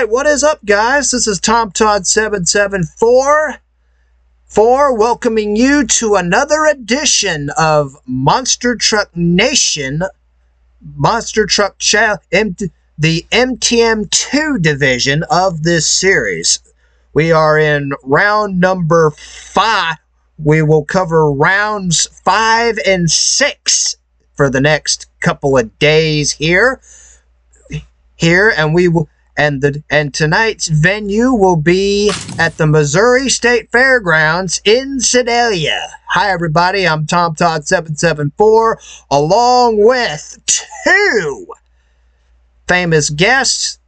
right, what is up, guys? This is Tom Todd seven seven four for welcoming you to another edition of Monster Truck Nation, Monster Truck Cha- M- the MTM2 division of this series. We are in round number five. We will cover rounds five and six for the next couple of days here. Here, and we will and the and tonight's venue will be at the Missouri State Fairgrounds in Sedalia. Hi everybody, I'm Tom Todd 774 along with two famous guests.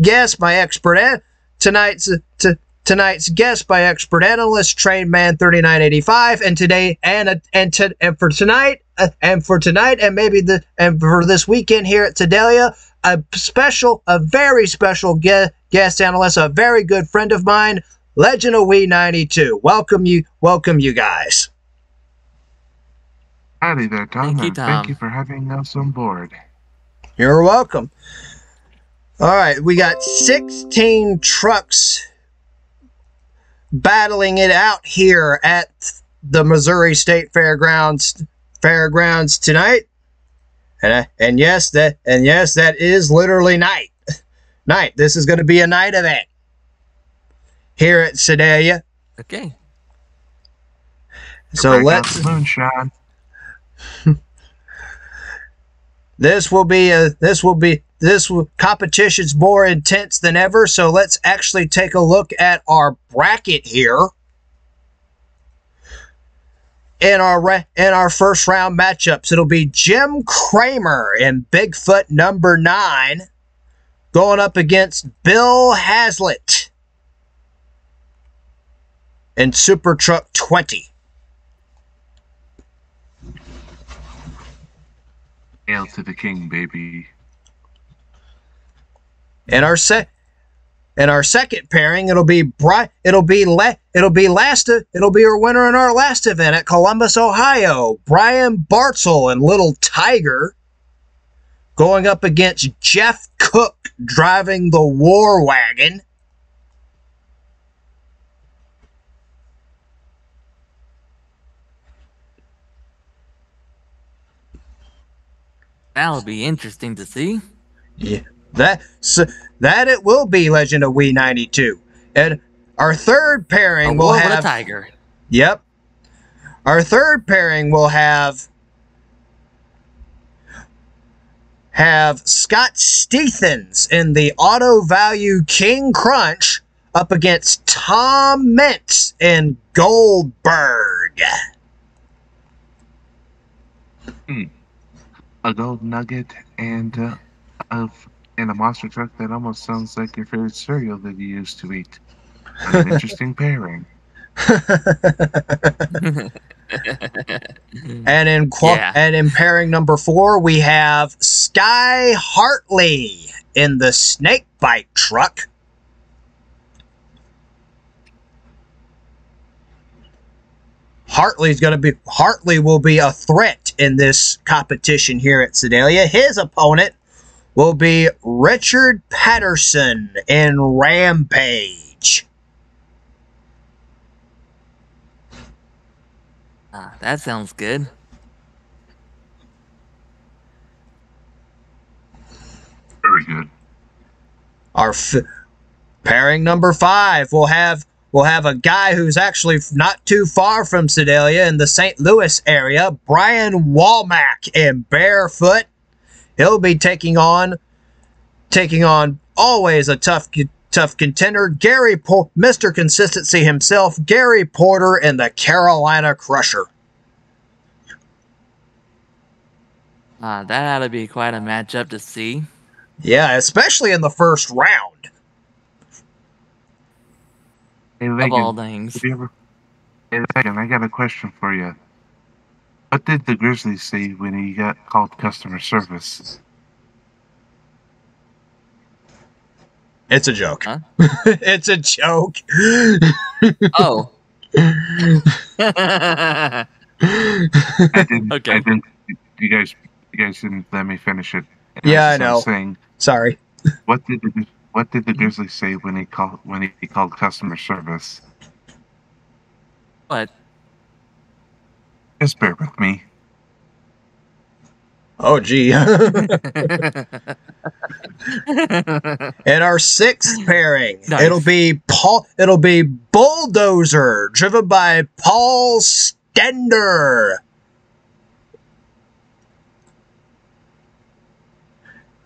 Guest by expert an- tonight's t- tonight's guest by expert analyst trained man 3985 and today and and to, and for tonight uh, and for tonight and maybe the and for this weekend here at Sedalia a special, a very special guest, guest analyst, a very good friend of mine, Legend of We 92. Welcome you, welcome you guys. Howdy there, Tom. Thank you, Tom. Thank you for having us on board. You're welcome. All right, we got 16 trucks battling it out here at the Missouri State Fairgrounds Fairgrounds tonight. And uh, and yes, that and yes, that is literally night. Night. This is going to be a night event here at Sedalia. Okay. So Break out let's moonshine. this will be a this will be this will, competition's more intense than ever so let's actually take a look at our bracket here in our ra- in our first round matchups it'll be jim kramer and bigfoot number nine going up against bill hazlitt and super truck 20 Hail to the king, baby. In our set, in our second pairing, it'll be Bri- It'll be le- It'll be last. It'll be our winner in our last event at Columbus, Ohio. Brian Bartzel and Little Tiger going up against Jeff Cook driving the War Wagon. That'll be interesting to see. Yeah, that so that it will be Legend of We ninety two. And our third A pairing will war with a have tiger. Yep. Our third pairing will have have Scott Stephens in the Auto Value King Crunch up against Tom Mintz in Goldberg. A gold nugget and uh, of in a monster truck that almost sounds like your favorite cereal that you used to eat. An interesting pairing. And in qual- Yeah. and in pairing number four, we have Sky Hartley in the Snakebite truck. Hartley's going to be Hartley will be a threat in this competition here at Sedalia. His opponent will be Richard Patterson in Rampage. Ah, that sounds good. Very good. Our f- pairing number five will have will have a guy who's actually not too far from Sedalia in the St. Louis area, Brian Walmack in Barefoot. He'll be taking on taking on always a tough tough contender, Gary po- Mr. Consistency himself, Gary Porter and the Carolina Crusher. Ah, that ought to be quite a matchup to see. Yeah, especially in the first round. Hey, Of all things. ever? Hey, Megan, I got a question for you. What did the Grizzly say when he got called customer service? It's a joke. Huh? it's a joke. Oh. I didn't. Okay. I didn't. You guys. You guys didn't let me finish it. Yeah, I I'm know. saying, Sorry. what did the What did the Grizzly say when he called when he, he called customer service? What? Just bear with me. Oh, gee. In our sixth pairing, Nice. it'll be Paul. It'll be Bulldozer, driven by Paul Stender.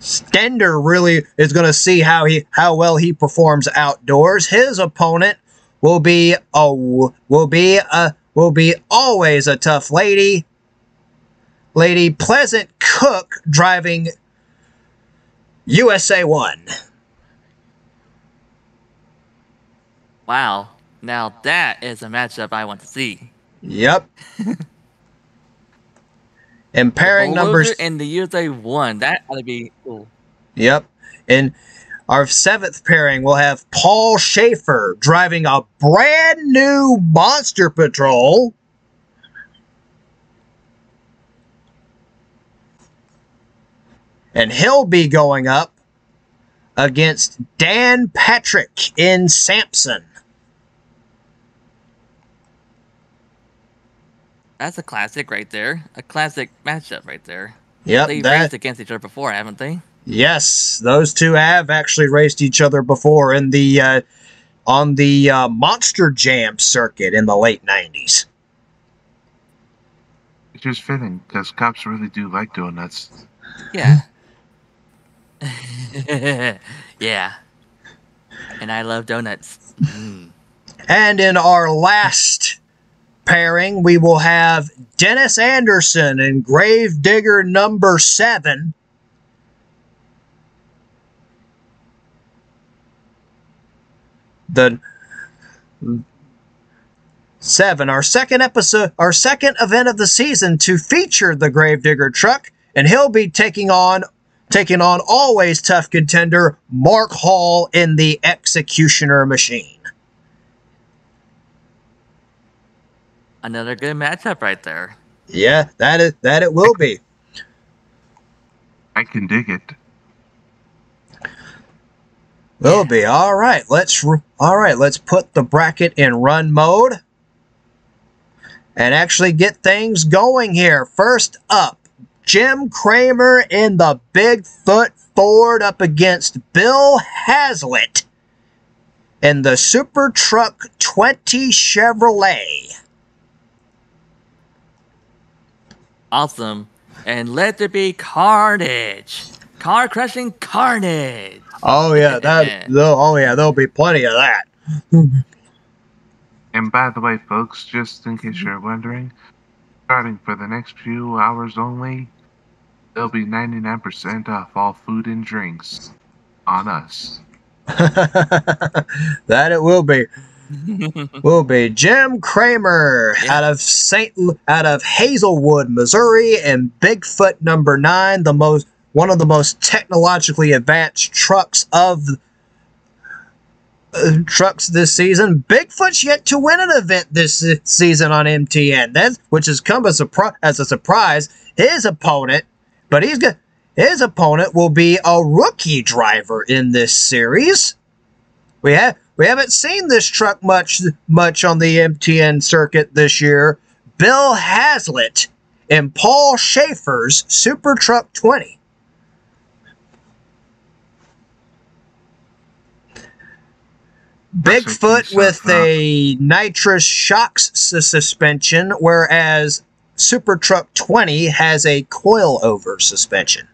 Stender really is going to see how he how well he performs outdoors. His opponent will be a will be a will be always a tough lady. Lady Pleasant Cook driving USA 1. wow. Now that is a matchup I want to see. Yep. and pairing numbers. And the USA one. That ought to be cool. Yep. And our seventh pairing will have Paul Schaefer driving a brand new Monster Patrol. And he'll be going up against Dan Patrick in Samson. That's a classic right there. A classic matchup right there. Yep, They've that, raced against each other before, haven't they? Yes, those two have actually raced each other before in the uh, on the uh, Monster Jam circuit in the late '90s. It's just fitting because cops really do like donuts. Yeah. yeah. And I love donuts. Mm. And in our last pairing, we will have Dennis Anderson and Gravedigger number seven. The seven, our second episode, our second event of the season to feature the Gravedigger truck, and he'll be taking on taking on always tough contender Mark Hall in the Executioner machine. Another good matchup right there. Yeah, that is that it will be. I can dig it. Will be. All right. Let's all right, let's put the bracket in run mode and actually get things going here. First up, Jim Kramer in the Bigfoot Ford up against Bill Hazlitt in the Super Truck 20 Chevrolet. Awesome. And let there be carnage. Car crushing carnage. Oh yeah, that oh yeah, there'll be plenty of that. And by the way, folks, just in case you're wondering, starting for the next few hours only, there'll be 99% off all food and drinks on us. that it will be. will be Jim Kramer Yeah. out of Saint out of Hazelwood, Missouri, and Bigfoot number nine, the most one of the most technologically advanced trucks of uh, trucks this season. Bigfoot's yet to win an event this season on MTN. That's which has come as a as a surprise. His opponent, but he's got his opponent will be a rookie driver in this series. We have we haven't seen this truck much much on the MTN circuit this year. Bill Hazlitt and Paul Schaefer's Super Truck 20. Rest in Bigfoot peace, with a nitrous shocks suspension, whereas Super Truck 20 has a coil over suspension.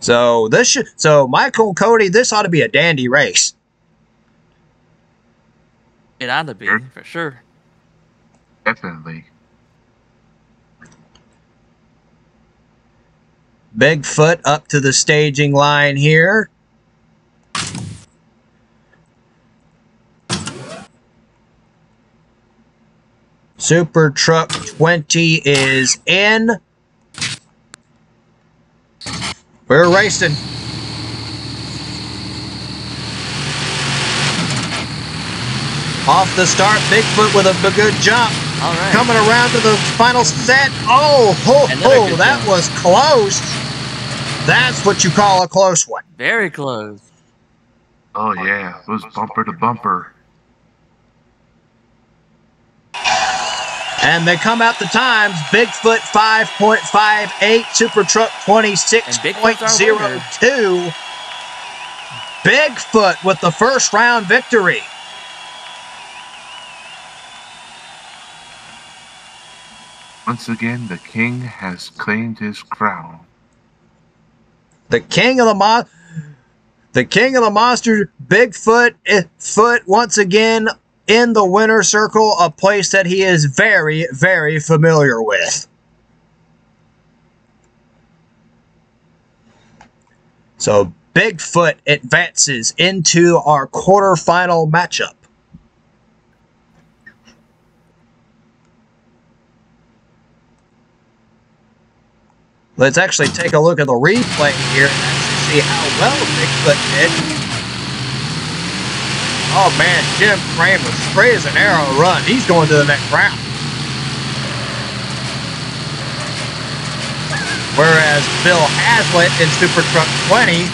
So this should so Michael Cody, this ought to be a dandy race. It ought to be, for sure. Definitely. Bigfoot up to the staging line here. Super Truck 20 is in. We're racing. Off the start, Bigfoot with a good jump. All right. coming around to the final set. Oh, ho, ho, that jump. was close. That's what you call a close one. Very close. Oh yeah, it was bumper to bumper. And they come out the times Bigfoot 5.58, Super Truck And Bigfoot's our winner. 26.02. Bigfoot with the first round victory. Once again, the king has claimed his crown. The king of the mon- the king of the monster Bigfoot eh, foot once again in the winner circle, a place that he is very, very familiar with. So Bigfoot advances into our quarterfinal matchup. Let's actually take a look at the replay here and actually see how well Bigfoot did. Oh man, Jim Kramer straight as an arrow run. He's going to the next round. Whereas Bill Hazlitt in Super Truck 20,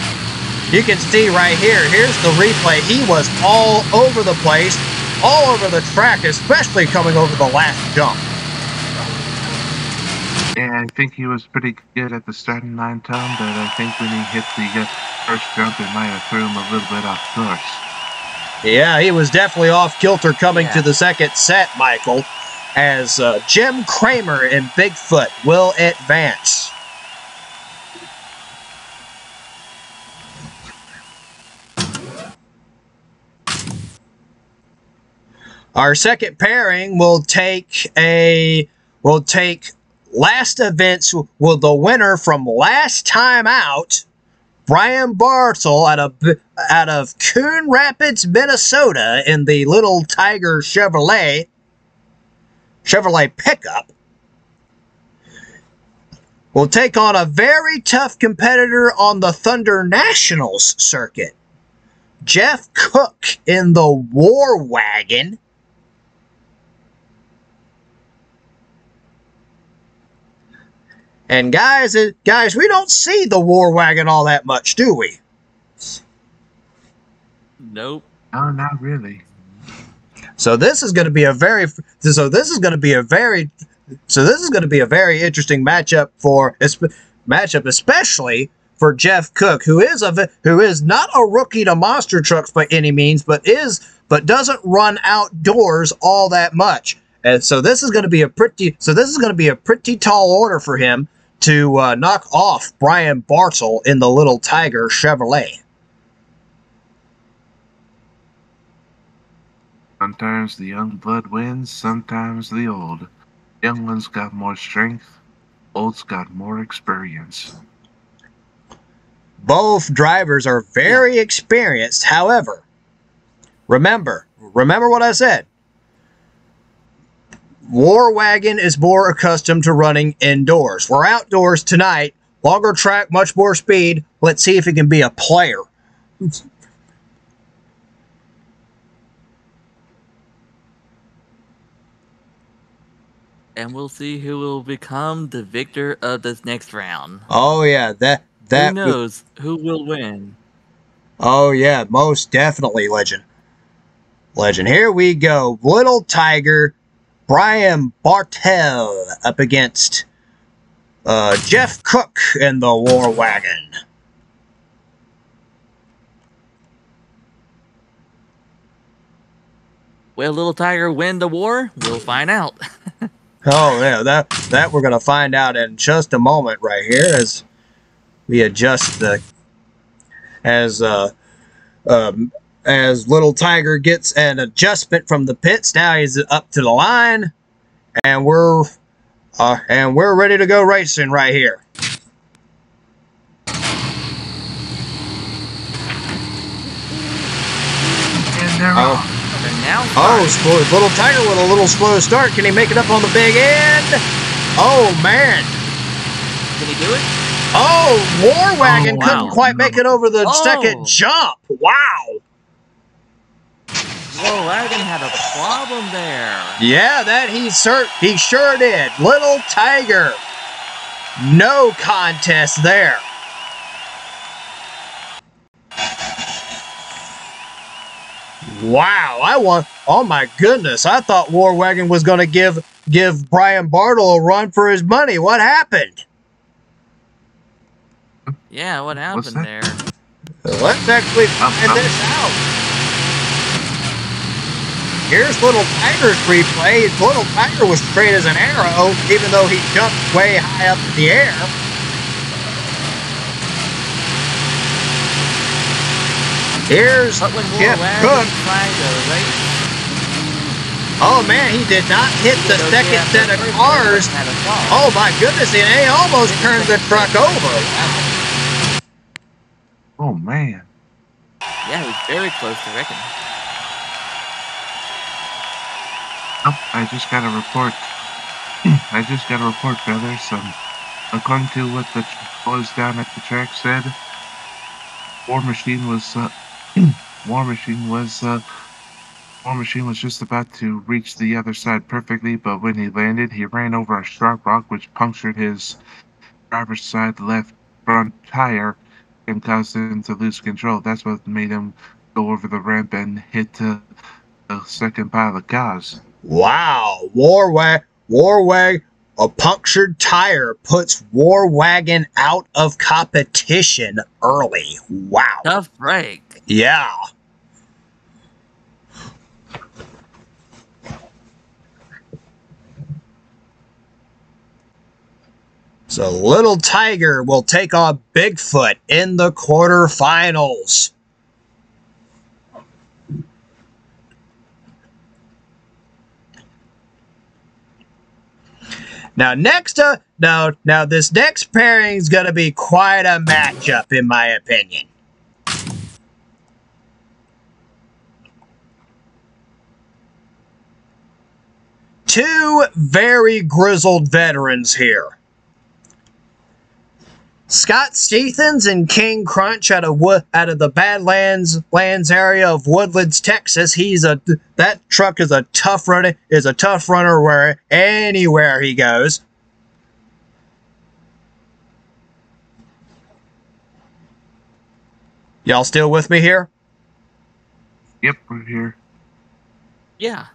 you can see right here, here's the replay. He was all over the place, all over the track, especially coming over the last jump. And I think he was pretty good at the starting line, Tom, but I think when he hit the uh, first jump, it might have threw him a little bit off course. Yeah, he was definitely off kilter coming Yeah. to the second set, Michael, as uh, Jim Kramer and Bigfoot will advance. Our second pairing will take a will take last events will the winner from last time out Brian Bartle out of out of Coon Rapids, Minnesota, in the Little Tiger Chevrolet Chevrolet pickup, will take on a very tough competitor on the Thunder Nationals circuit, Jeff Cook in the War Wagon. And guys, it, guys, we don't see the War Wagon all that much, do we? Nope. No, not really. So this is going to be a very so this is going to be a very so this is going to be a very interesting matchup for matchup especially for Jeff Cook who is a v- who is not a rookie to monster trucks by any means but is but doesn't run outdoors all that much. And so this is going to be a pretty so this is going to be a pretty tall order for him to uh, knock off Brian Bartle in the Little Tiger Chevrolet. Sometimes the young blood wins, sometimes the old. Young one's got more strength, old's got more experience. both drivers are very experienced. However, remember, remember what I said. War Wagon is more accustomed to running indoors. We're outdoors tonight. Longer track, much more speed. Let's see if he can be a player. And we'll see who will become the victor of this next round. Oh yeah, that that who knows who will win? Oh yeah, most definitely legend. Legend. Here we go. Little Tiger, Brian Bartel up against uh, Jeff Cook in the War Wagon. Will Little Tiger win the war? We'll find out. Oh yeah, that that we're gonna find out in just a moment right here as we adjust the as uh um as little tiger gets an adjustment from the pits. Now he's up to the line, and we're uh, and we're ready to go racing right here. Oh. off. and now, Oh, slow, little tiger with a little slow start. Can he make it up on the big end? Oh man! can he do it? Oh, War Wagon Oh, couldn't quite make it over the Oh. second jump. Wow. Whoa, Wagon had a problem there. Yeah, that he cert he sure did. Little Tiger. No contest there. Wow, I want oh my goodness. I thought War Wagon was gonna give give Brian Bartle a run for his money. What happened? Yeah, what happened there? Let's actually find this out. Here's Little Tiger's replay. Little Tiger was straight as an arrow, even though he jumped way high up in the air. Here's But when Kip Cook. tried to race, Oh man, he did not hit the second set of cars. one had a fall. Oh my goodness, and he almost turned the truck over. Oh man. Yeah, he was very close to wrecking. Oh, I just got a report. I just got a report, brothers. Um, according to what the boys down at the track said, War Machine was uh, War Machine was uh, War Machine was just about to reach the other side perfectly, but when he landed, he ran over a sharp rock which punctured his driver's side left front tire and caused him to lose control. That's what made him go over the ramp and hit uh, the second pile of cars. Wow, Warwag, Warwag, a punctured tire puts War Wagon out of competition early. Wow. Tough break. Yeah. So Little Tiger will take on Bigfoot in the quarterfinals. Now next uh now now this next pairing is gonna be quite a matchup in my opinion. two very grizzled veterans here. Scott Stephens and King Crunch out of Wo- out of the Badlands lands area of Woodlands, Texas. He's a that truck is a tough runner is a tough runner where anywhere he goes. Y'all still with me here? Yep, we're here. Yeah.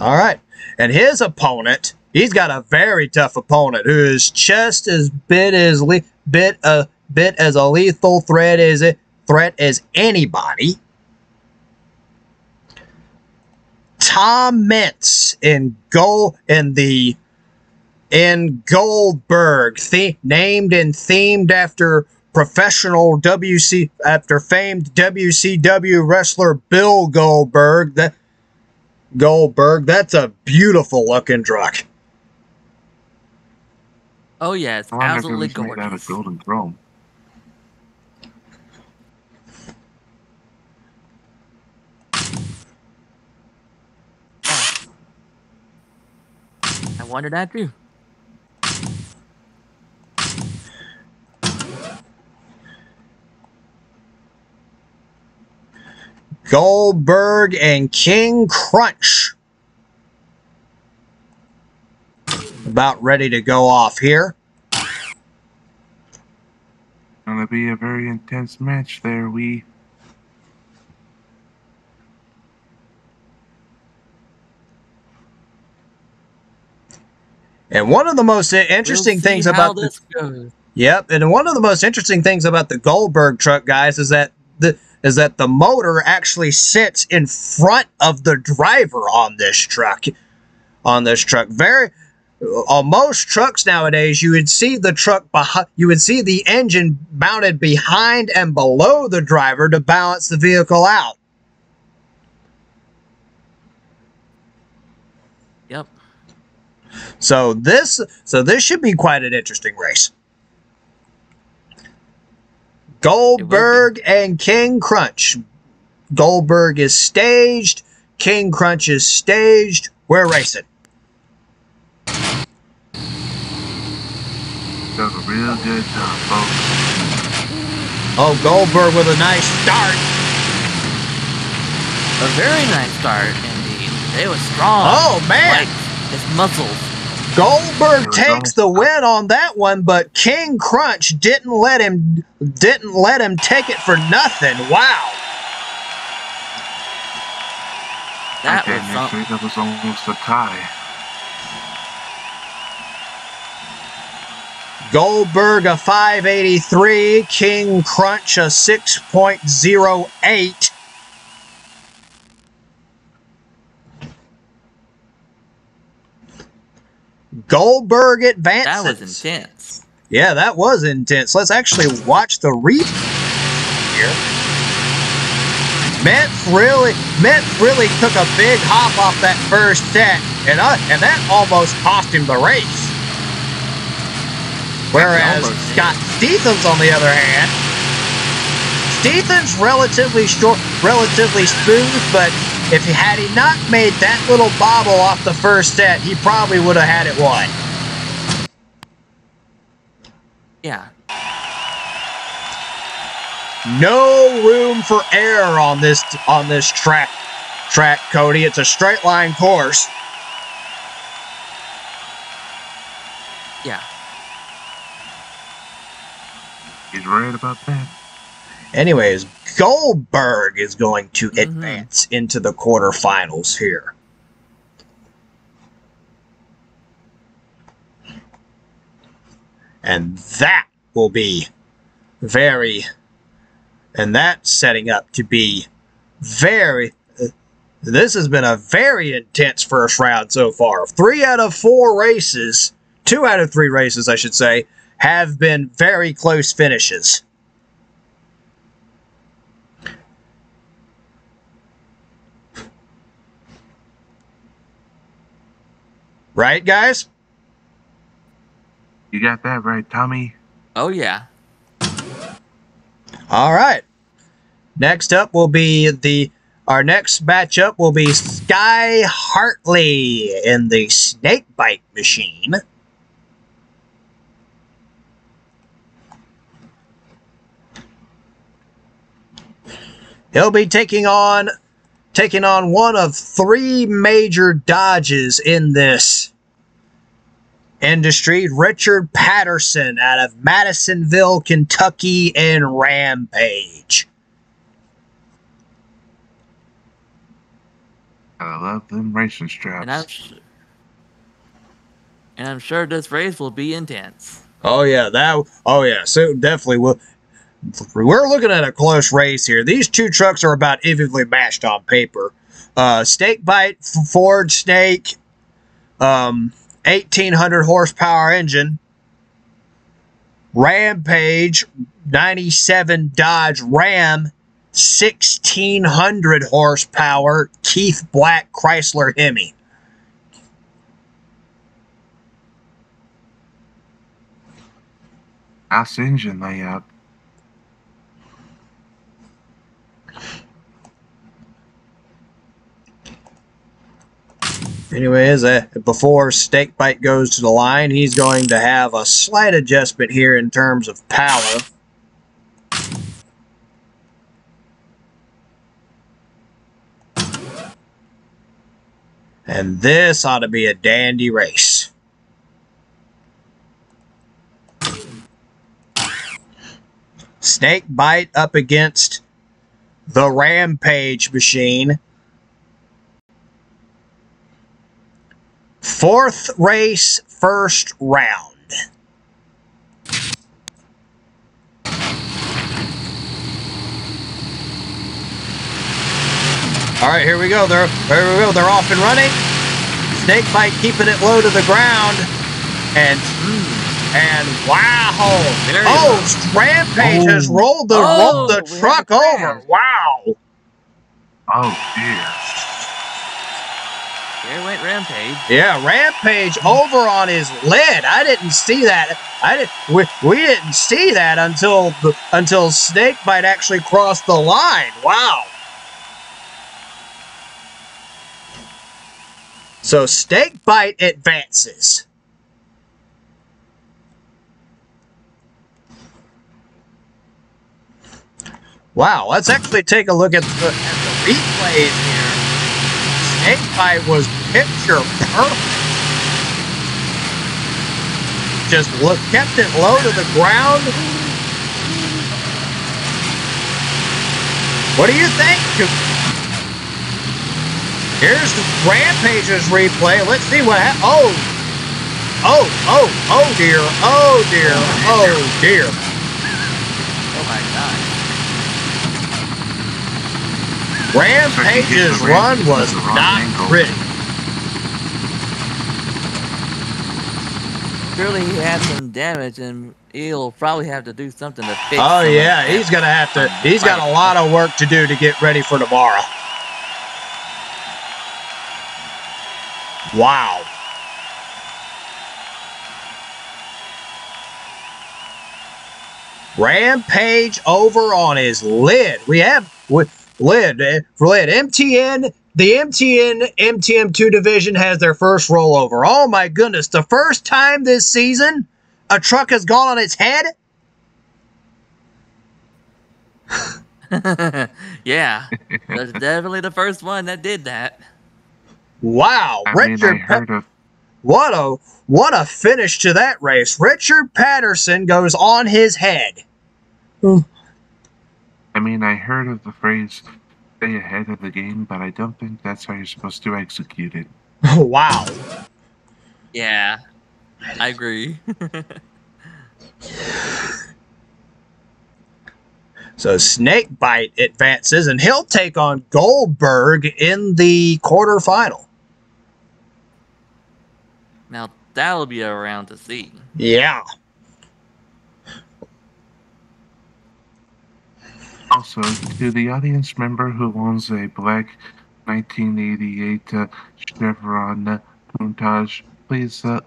All right. And his opponent, he's got a very tough opponent who is just as bit as le- bit a bit as a lethal threat as a threat as anybody. Tom Mintz in goal in the in Goldberg, the, named and themed after professional WC after famed WCW wrestler Bill Goldberg. That Goldberg. That's a beautiful looking truck. Oh yeah, it's I wonder if it absolutely was made out gorgeous. of golden chrome. I wondered that too. Goldberg and King Crunch. About ready to go off here. Gonna be a very intense match there. We And one of the most interesting We'll things about the, this goes. Yep, and one of the most interesting things about the Goldberg truck, guys, is that the is that the motor actually sits in front of the driver on this truck. On this truck, very on most trucks nowadays, you would see the truck behind. You would see the engine mounted behind and below the driver to balance the vehicle out. Yep. So this, so this should be quite an interesting race. Goldberg and King Crunch. Goldberg is staged. King Crunch is staged. We're racing. done a real good job, folks. Oh, Goldberg with a nice start. A very nice start indeed. It was strong. Oh, man. Like his muscles. Goldberg takes the win on that one, but King Crunch didn't let him didn't let him take it for nothing. Wow. That okay, was something. actually, that was almost a tie. Goldberg a 583, King Crunch a 6.08. Goldberg advances. That was intense. Yeah, that was intense. Let's actually watch the replay here. Mint really, Mint really took a big hop off that first set, and uh, and that almost cost him the race. Whereas Almost. Scott Stephens, on the other hand, Stephens relatively short, relatively smooth, but if he had he not made that little bobble off the first set, he probably would have had it won. Yeah. No room for error on this on this track track, Cody. It's a straight line course. Yeah. He's right about that. Anyways, Goldberg is going to Mhm. advance into the quarterfinals here. And that will be very, and that's setting up to be very. This has been a very intense first round so far. Three out of four races, two out of three races, I should say, have been very close finishes. Right, guys? You got that right, Tommy. Oh yeah. All right. Next up will be the our next matchup will be Sky Hartley in the snake bite machine. He'll be taking on taking on one of three major dodges in this industry, Richard Patterson out of Madisonville, Kentucky, and Rampage. I love them racing And I'm straps. and I'm sure this race will be intense. Oh yeah, that. Oh yeah, so definitely will. We're looking at a close race here. These two trucks are about evenly matched on paper. Uh, Snake Bite Ford Snake, um, 1800 horsepower engine. Rampage 97 Dodge Ram, 1600 horsepower Keith Black Chrysler Hemi. Nice engine layout. Anyways, uh, before Bite goes to the line, he's going to have a slight adjustment here in terms of power. And this ought to be a dandy race. Snake Bite up against the Rampage machine. Fourth race, first round. All right, here we go. They're here we go. They're off and running. Snake bite keeping it low to the ground, and hmm, and wow! Very oh, Rampage has Oh. rolled the Oh, rolled the truck over. Wow! Oh dear. There went Rampage. Yeah, Rampage over on his lid. I didn't see that. I didn't. We, we didn't see that until until Snakebite actually crossed the line. Wow. So Snakebite advances. Wow, let's actually take a look at the, at the replay in here. Snake bite was picture perfect. Just look, kept it low to the ground. What do you think? Here's the Rampage's replay. Let's see what. Oh, oh, oh, oh dear, oh dear, oh dear. Oh my gosh. Rampage's run was at the wrong not pretty. Surely he had some damage and he'll probably have to do something to fix it. Oh yeah, he's gonna have to. He's got a lot of work to do to get ready for tomorrow. Wow. Rampage over on his lid. We have with lid eh, for lid. MTN. The MTN MTM2 division has their first rollover. Oh my goodness! The first time this season a truck has gone on its head. yeah. That's definitely the first one that did that. Wow, I mean, Richard, Pa- what a what a finish to that race. Richard Patterson goes on his head. I mean, I heard of the phrase "stay ahead of the game," but I don't think that's how you're supposed to execute it. wow. Yeah. I agree. So Snakebite advances, and he'll take on Goldberg in the quarterfinal. now that'll be around to see. Yeah. Also, to the audience member who owns a black 1988 uh, Chevron Countach, please, uh,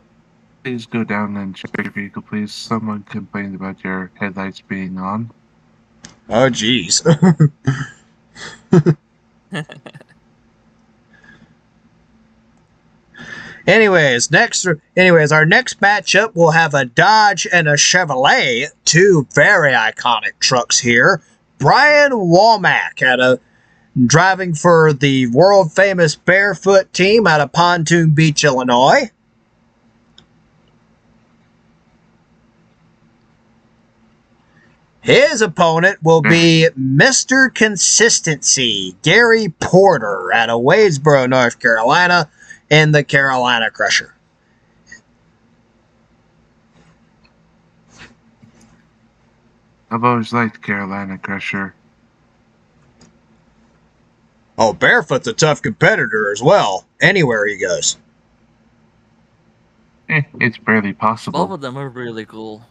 please go down and check your vehicle, please. Someone complained about your headlights being on. Oh, geez. anyways, next, anyways, our next matchup will have a Dodge and a Chevrolet, two very iconic trucks here. Brian Womack at a driving for the world famous Barefoot team out of Pontoon Beach, Illinois. His opponent will be Mr. Consistency, Gary Porter out of Wadesboro, North Carolina, in the Carolina Crusher. I've always liked Carolina Crusher. Oh, Barefoot's a tough competitor as well, anywhere he goes. Eh, it's barely possible. Both of them are really cool.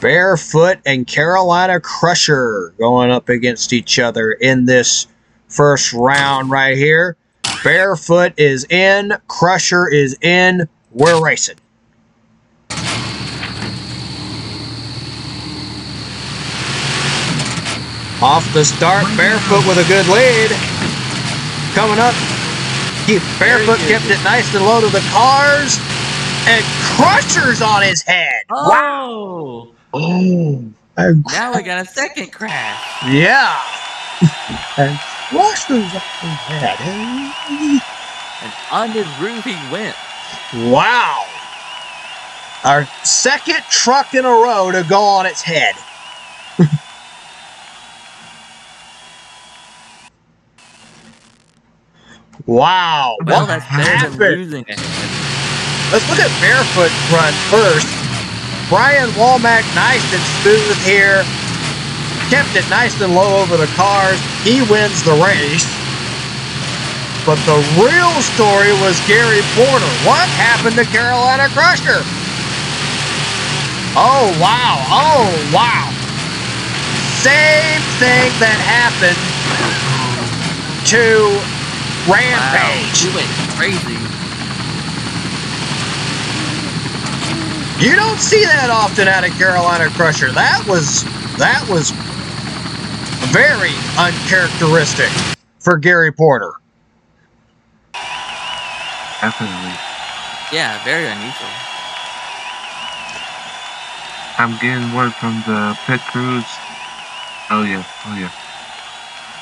Barefoot and Carolina Crusher going up against each other in this first round right here. Barefoot is in, Crusher is in. We're racing. Off the start, Barefoot with a good lead. Coming up, he, Barefoot kept it nice and low to the cars. And Crusher's on his head. Oh! Oh, Now we got a second crash. yeah. on his head. And on his roof he went. Wow. Our second truck in a row to go on its head. wow. Well, what that's better than happened? losing it. Let's look at Barefoot run first. Brian Walmack, nice and smooth here. Kept it nice and low over the cars. He wins the race. But the real story was Gary Porter. What happened to Carolina Crusher? Oh, wow. Oh, wow. Same thing that happened to Rampage. Wow, he went crazy. You don't see that often out of Carolina Crusher. That was that was very uncharacteristic for Gary Porter. Definitely. Yeah, very unusual. I'm getting word from the pit crews. Oh yeah, oh yeah.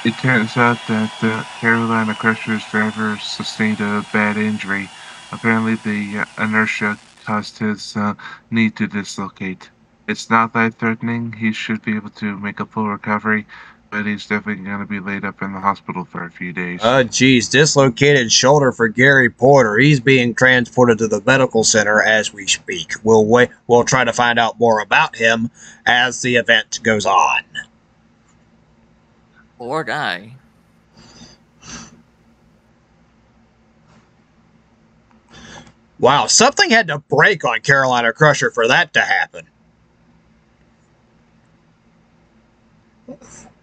It turns out that the Carolina Crushers driver sustained a bad injury. Apparently, the uh, inertia caused his uh, knee to dislocate. It's not life-threatening. He should be able to make a full recovery, but he's definitely going to be laid up in the hospital for a few days. Oh, geez, dislocated shoulder for Gary Porter. He's being transported to the medical center as we speak. We'll wait. We'll try to find out more about him as the event goes on. Poor guy. Wow, something had to break on Carolina Crusher for that to happen.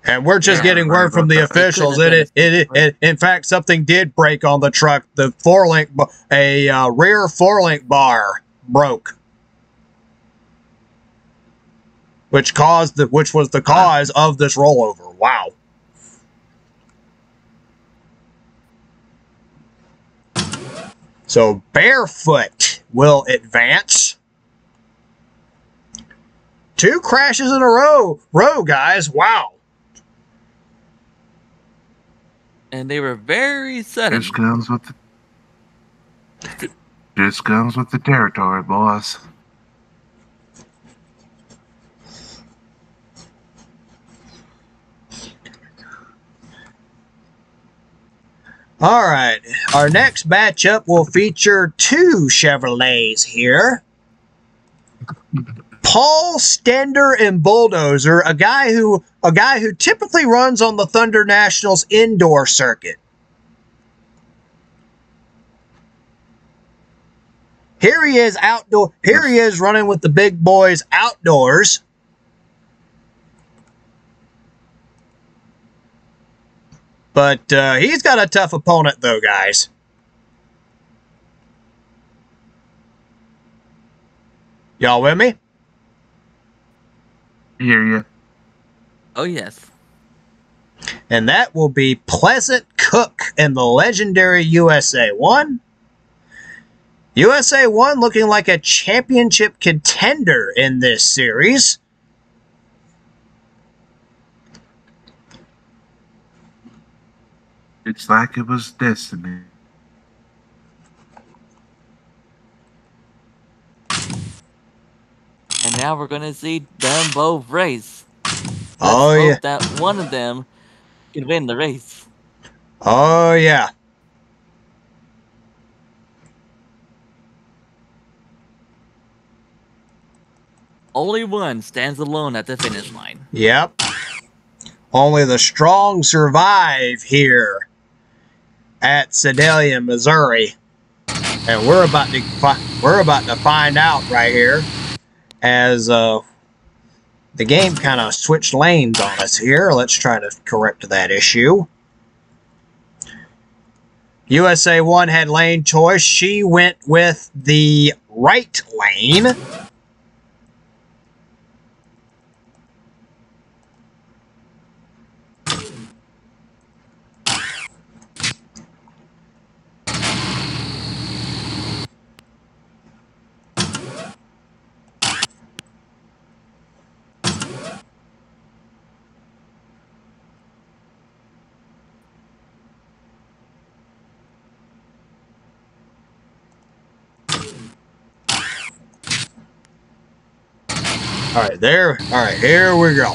And we're just Yeah, getting word from the officials. It It, it, it, in fact, something did break on the truck. The four link, a uh, rear four link bar broke, which caused the, which was the cause of this rollover. Wow. So barefoot will advance. Two crashes in a row, row guys. Wow. And they were very sudden. This comes with the, just comes with the territory, boss. All right. Our next matchup will feature two Chevrolets here. Paul Stender and Bulldozer, a guy who a guy who typically runs on the Thunder Nationals indoor circuit. Here he is outdoor. Here he is running with the big boys outdoors. But uh, he's got a tough opponent, though, guys. Y'all with me? Hear ya. Oh yes. And that will be Pleasant Cook and the legendary USA 1. USA 1 looking like a championship contender in this series. It's like it was destiny. And now we're gonna see them both race. Let's Oh, hope yeah. That one of them can win the race. Oh, yeah. Only one stands alone at the finish line. Yep. Only the strong survive here at Sedalia, Missouri. And we're about to we're about to find out right here as uh, the game kind of switched lanes on us here. Let's try to correct that issue. USA 1 had lane choice. She went with the right lane. All right, there. All right, here we go.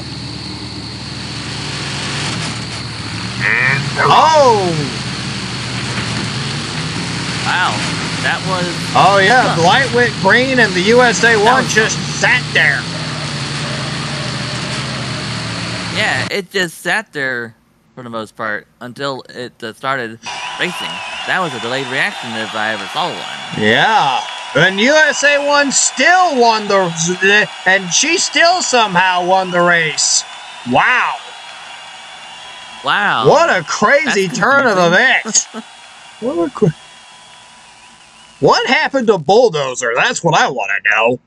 And Oh, Wow, that was oh yeah, the light went green and the USA one just sat there. yeah. It just sat there for the most part until it uh, started racing. That was a delayed reaction if I ever saw one. Yeah. And USA one still won the, and she still somehow won the race. Wow. Wow. What a crazy That's turn of events. what, cra- what happened to Bulldozer? That's what I want to know.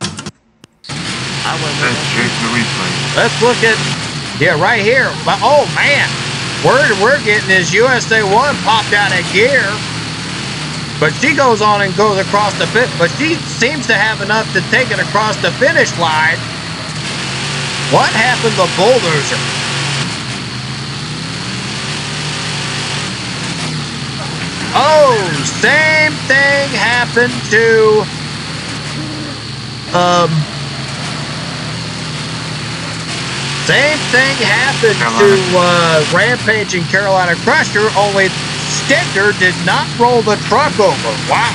I let's was check the replay. Let's look at, yeah, right here. But, oh, man. We're, we're getting this USA 1 popped out of gear. But she goes on and goes across the fit, but she seems to have enough to take it across the finish line. What happened to Bulldozer? Oh, same thing happened to um same thing happened to uh, Rampage and Carolina Crusher, only Stender did not roll the truck over. Wow.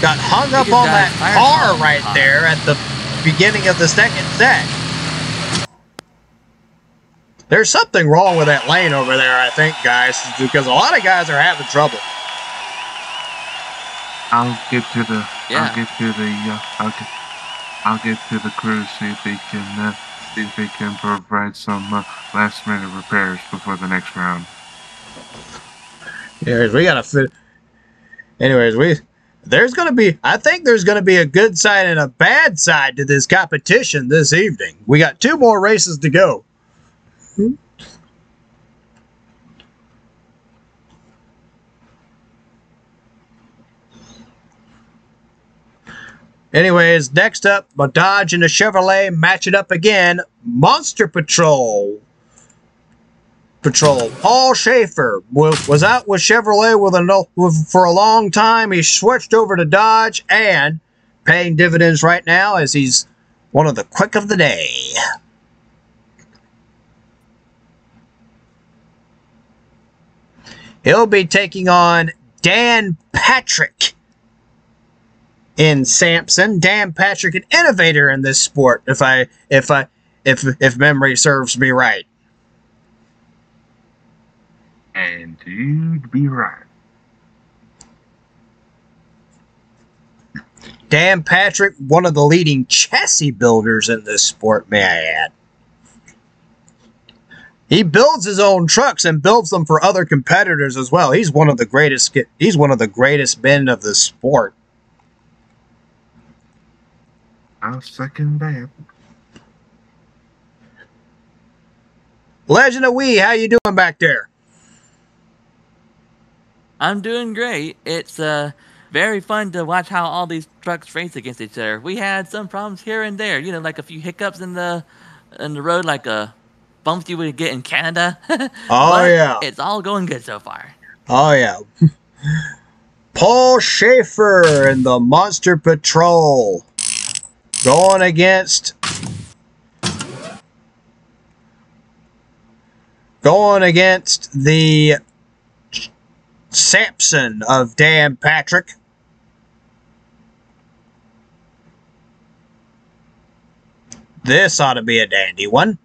Got hung up on that fired car right the car. there at the beginning of the second set. There's something wrong with that lane over there, I think, guys, because a lot of guys are having trouble. I'll get to the. Yeah. I'll get to the. Uh, I'll get. I'll get to the crew see if they can. Uh, see if they can provide some uh, last minute repairs before the next round. Anyways, we gotta fit. Anyways, we there's gonna be. I think there's gonna be a good side and a bad side to this competition this evening. We got two more races to go. Anyways, next up, a Dodge and a Chevrolet match it up again. Monster Patrol Patrol. Paul Schaefer was out with Chevrolet with a for a long time. He switched over to Dodge and paying dividends right now as he's one of the quick of the day. He'll be taking on Dan Patrick in Samson. Dan Patrick, an innovator in this sport, if I if I if if memory serves me right. And you'd be right. Dan Patrick, one of the leading chassis builders in this sport, may I add. He builds his own trucks and builds them for other competitors as well. He's one of the greatest. He's one of the greatest men of the sport. I'll second that. Legend of Wee, how you doing back there? I'm doing great. It's uh very fun to watch how all these trucks race against each other. We had some problems here and there, you know, like a few hiccups in the in the road, like a bumps you would get in Canada. Oh yeah, it's all going good so far. oh yeah. Paul Schaefer and the Monster Patrol going against going against the Samson of Dan Patrick. This ought to be a dandy one.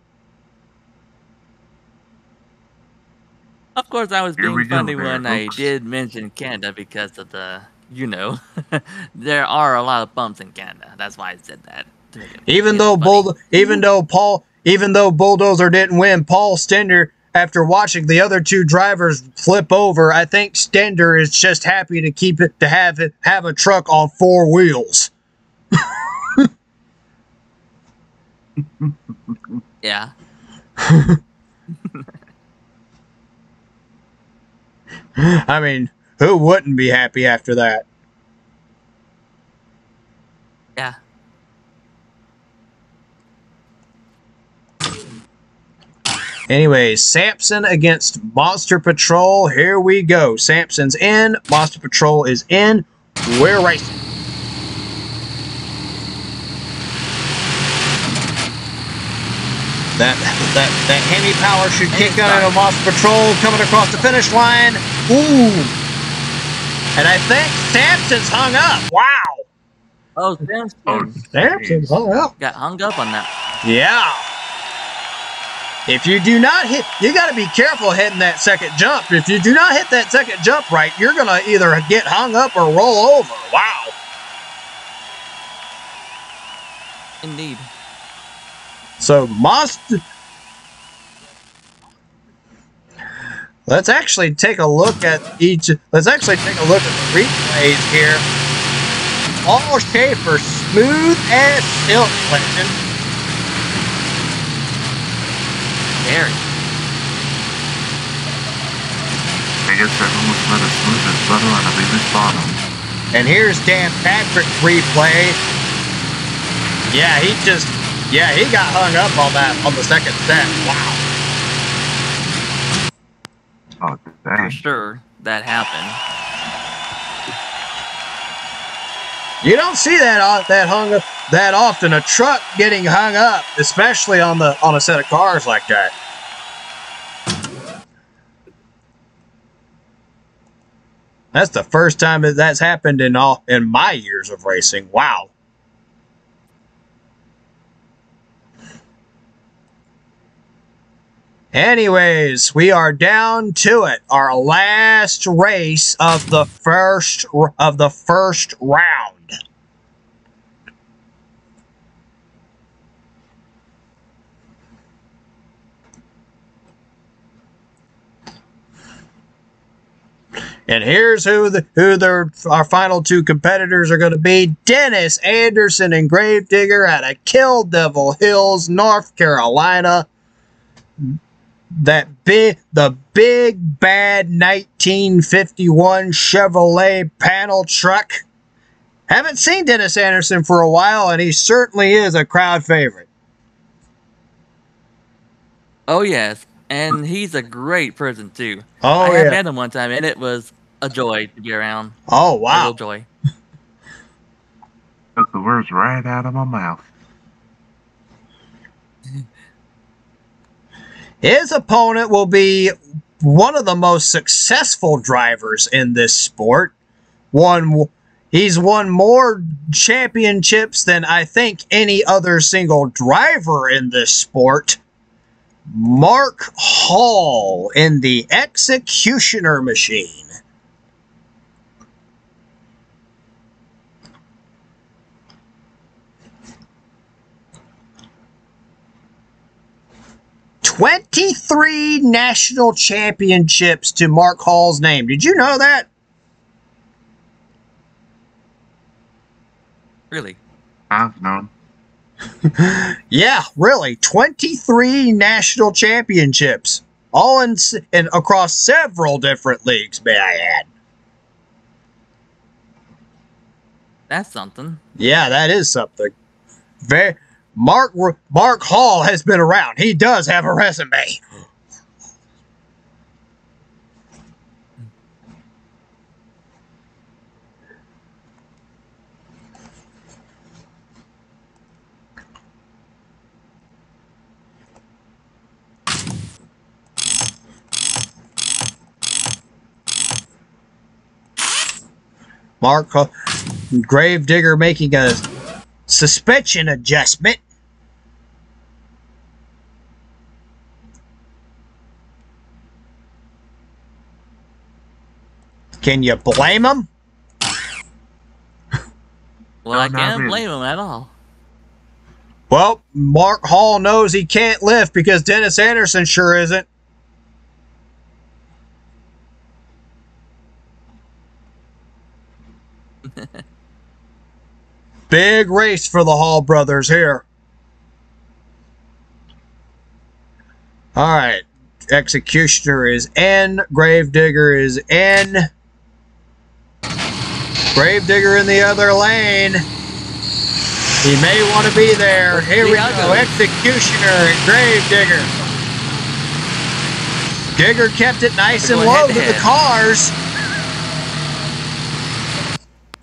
Of course, I was being go funny there, when I did mention Canada because of the, you know, there are a lot of bumps in Canada. That's why I said that. to make it- Even though. Bull, even though Paul, even though Bulldozer didn't win, Paul Stender, after watching the other two drivers flip over, I think Stender is just happy to keep it to have it have a truck on four wheels. yeah, I mean, who wouldn't be happy after that? yeah. Anyways, Samson against Monster Patrol. Here we go. Samson's in. Monster Patrol is in. We're racing. That that that Hemi power should kick out of Monster Patrol coming across the finish line. Ooh. And I think Samson's hung up. Wow. Oh, Samson Oh, Samson's hung up. got hung up on that. Yeah. If you do not hit, you got to be careful hitting that second jump. If you do not hit that second jump right, you're going to either get hung up or roll over. Wow. Indeed. So, Monster. Let's actually take a look at each. Let's actually take a look at the replays here. Paul Schaefer, smooth as silk, Clinton. Very. I guess everyone's let it smooth as butter on a baby's bottom. And here's Dan Patrick's replay. Yeah, he just, yeah, he got hung up on that on the second set. Wow. Oh, For sure, that happened. You don't see that that hung up that often. A truck getting hung up, especially on the on a set of cars like that. That's the first time that that's happened in all in my years of racing. Wow. Anyways, we are down to it. Our last race of the first of the first round. And here's who the who their our final two competitors are going to be: Dennis Anderson and Gravedigger out of Kill Devil Hills, North Carolina. That big, the big bad 1951 Chevrolet panel truck. Haven't seen Dennis Anderson for a while, and he certainly is a crowd favorite. Oh yes, and he's a great person too. Oh I have yeah. met him one time, and it was a joy to be around. Oh A real wow. joy. Took the words right out of my mouth. His opponent will be one of the most successful drivers in this sport. One, he's won more championships than I think any other single driver in this sport. Mark Hall in the Executioner Machine. Twenty-three national championships to Mark Hall's name. Did you know that? Really. I've known. Yeah, really. 23 national championships. All in, in across several different leagues, may I add. That's something. Yeah, that is something. Very Mark Mark Hall has been around. He does have a resume. Mark Hall, Gravedigger making a suspension adjustment. Can you blame him? Well, I can't blame him at all. Well, Mark Hall knows he can't lift because Dennis Anderson sure isn't. Big race for the Hall brothers here. All right. Executioner is N. Gravedigger is N. Gravedigger in the other lane. He may want to be there. Here we go. Executioner and Gravedigger. Digger kept it nice and low to the cars.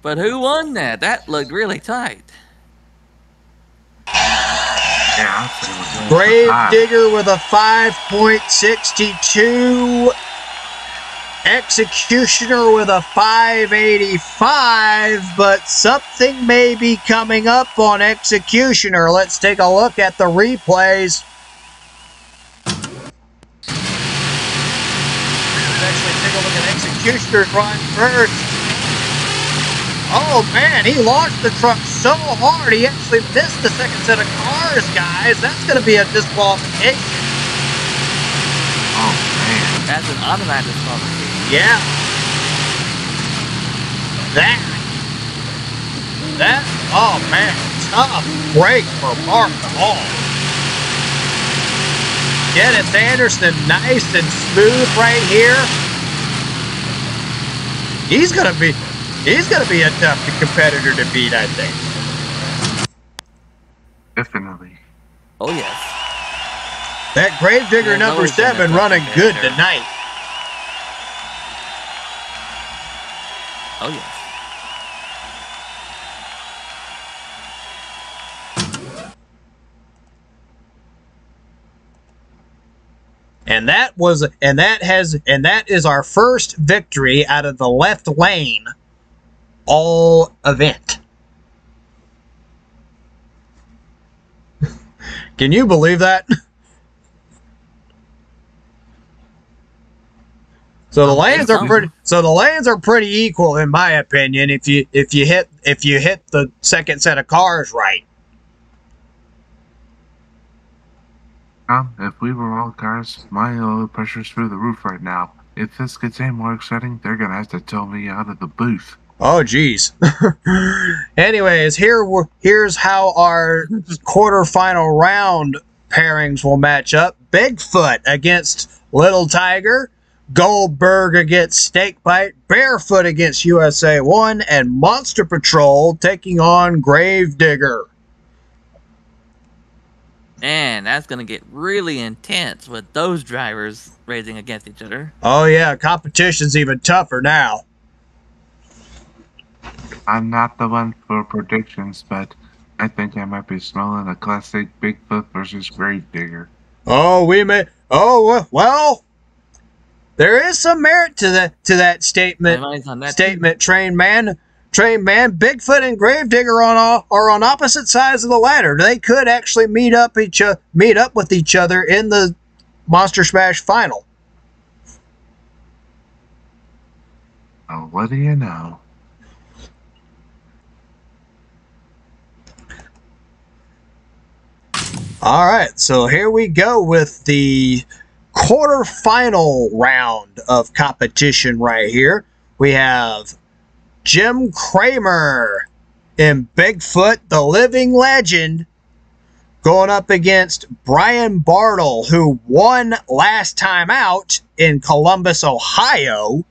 But who won that? That looked really tight. Grave. Digger with a 5.62. Executioner with a 585, but something may be coming up on Executioner. Let's take a look at the replays. Let's actually take a look at Executioner's run first. Oh man, he launched the truck so hard he actually missed the second set of cars, guys. That's going to be a disqualification. Oh, man. That's an automatic disqualification. Yeah. That. That. Oh man, tough break for Mark Hall. Dennis Anderson, nice and smooth right here. he's gonna be he's gonna be a tough competitor to beat. I think. Definitely. Oh yes. That Gravedigger Yeah, number Noah's been a seven running good competitor. tonight. Oh yes. And that was and that has and that is our first victory out of the left lane all event. Can you believe that? So the lanes are pretty so the lanes are pretty equal in my opinion if you if you hit if you hit the second set of cars right. Um, if we were all cars, my oil pressure's through the roof right now. If this gets any more exciting, they're gonna have to tow me out of the booth. Oh, geez. Anyways, here here's how our quarterfinal round pairings will match up. Bigfoot against Little Tiger, Goldberg against Snakebite, Barefoot against USA One, and Monster Patrol taking on Gravedigger. Man, that's gonna get really intense with those drivers racing against each other. Oh yeah, competition's even tougher now. I'm not the one for predictions, but I think I might be smelling a classic Bigfoot versus Gravedigger. Oh, we may. Oh well, there is some merit to that to that statement. My mind's that too. statement, train man. Train man, Bigfoot and Gravedigger on all, are on opposite sides of the ladder. They could actually meet up each o- meet up with each other in the Monster Smash final. Oh, what do you know? All right, so here we go with the quarterfinal round of competition right here. We have Jim Kramer in Bigfoot, the living legend, going up against Brian Bartle, who won last time out in Columbus, Ohio,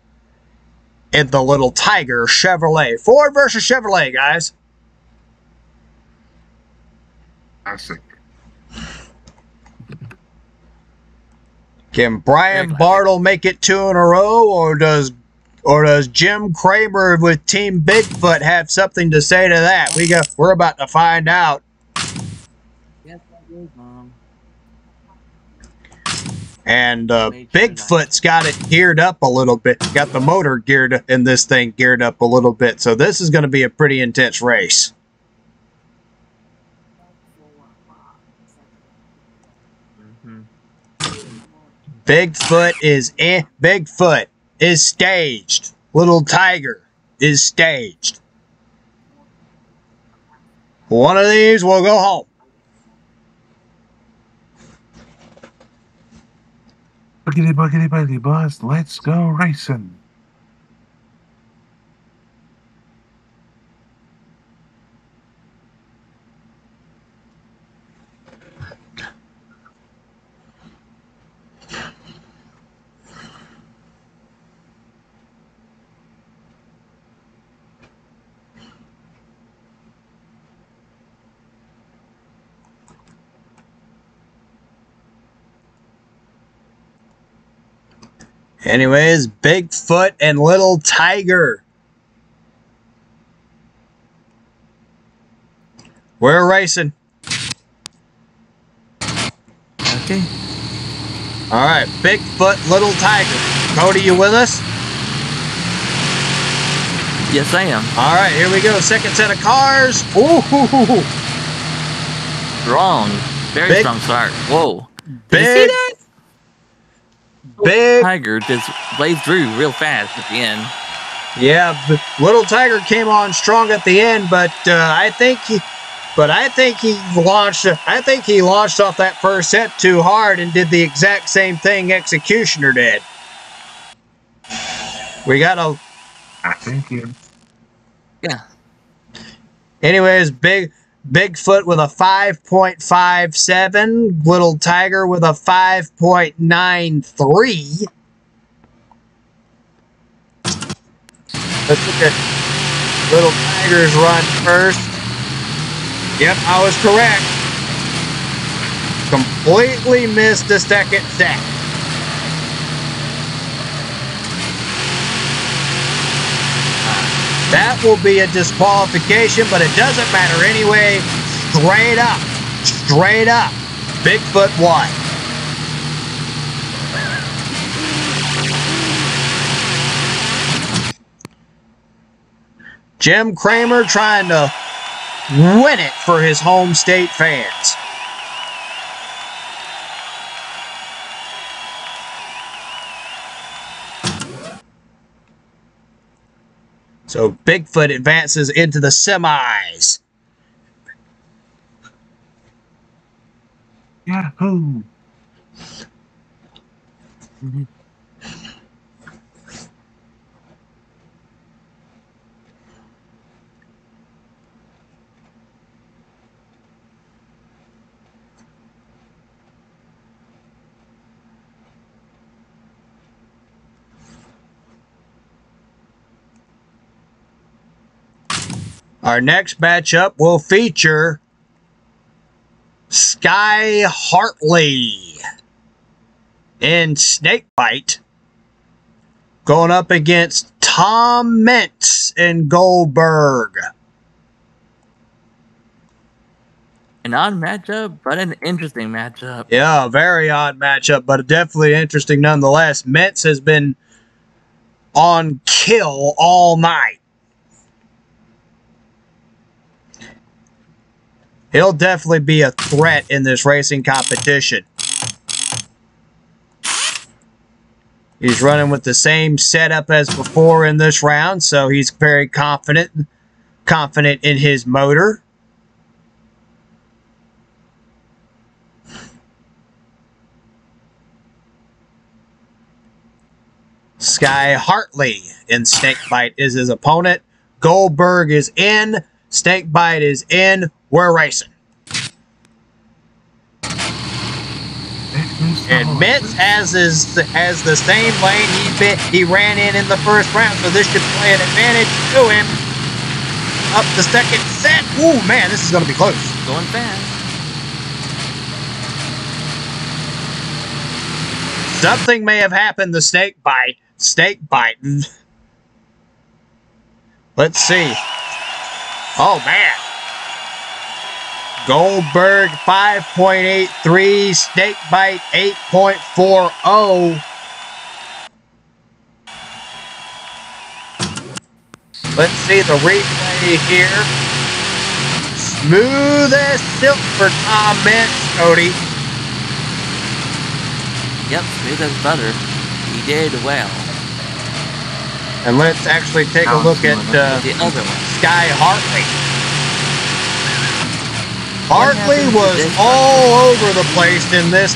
in the Little Tiger Chevrolet. Ford versus Chevrolet, guys. Classic. Can Brian. Bartle make it two in a row, or does or does Jim Kramer with Team Bigfoot have something to say to that? We got we're about to find out. Yes, that is, And uh, Made sure that- Bigfoot's got it geared up a little bit. Got the motor geared in this thing geared up a little bit. So this is going to be a pretty intense race. Bigfoot is in. Bigfoot is staged. Little Tiger is staged. One of these will go home. Boogity boogity boogity buzz, let's go racing. Anyways, Bigfoot and Little Tiger. We're racing. Okay. All right, Bigfoot, Little Tiger. Cody, you with us? Yes, I am. All right, here we go. Second set of cars. Ooh, Strong. Very Big- strong start. Whoa. Did you see big, that? Big. Tiger just blazed through real fast at the end. Yeah, Little Tiger came on strong at the end, but uh, I think he, but I think he launched. I think he launched off that first set too hard and did the exact same thing Executioner did. We got a, I think you. Yeah. anyways, big Bigfoot with a five point five seven, Little Tiger with a five point nine three. Let's look at Little Tigers run first. Yep, I was correct. Completely missed the second set. That will be a disqualification, but it doesn't matter anyway. Straight up. Straight up. Bigfoot won. Jim Kramer trying to win it for his home state fans. So Bigfoot advances into the semis. Yahoo! Mm-hmm. Our next matchup will feature Sky Hartley in Snakebite going up against Tom Mintz in Goldberg. An odd matchup, but an interesting matchup. Yeah, a very odd matchup, but definitely interesting nonetheless. Mintz has been on kill all night. He'll definitely be a threat in this racing competition. He's running with the same setup as before in this round, so he's very confident confident in his motor. Sky Hartley in Snakebite is his opponent. Goldberg is in. Snakebite is in. We're racing. And Mintz has his has the same lane he bit he ran in in the first round, so this should play an advantage to him. Up the second set. Ooh, man, this is going to be close. Going fast. Something may have happened. The snake bite. Snake bite. Let's see. Oh man. Goldberg 5.83, Snakebite 8.40. Let's see the replay here. Smooth as silk for Tom Mintz, Cody. Yep, smooth as butter. He did well. And let's actually take a look at uh, The other one. Sky Hartley. Hartley was all over the place in this.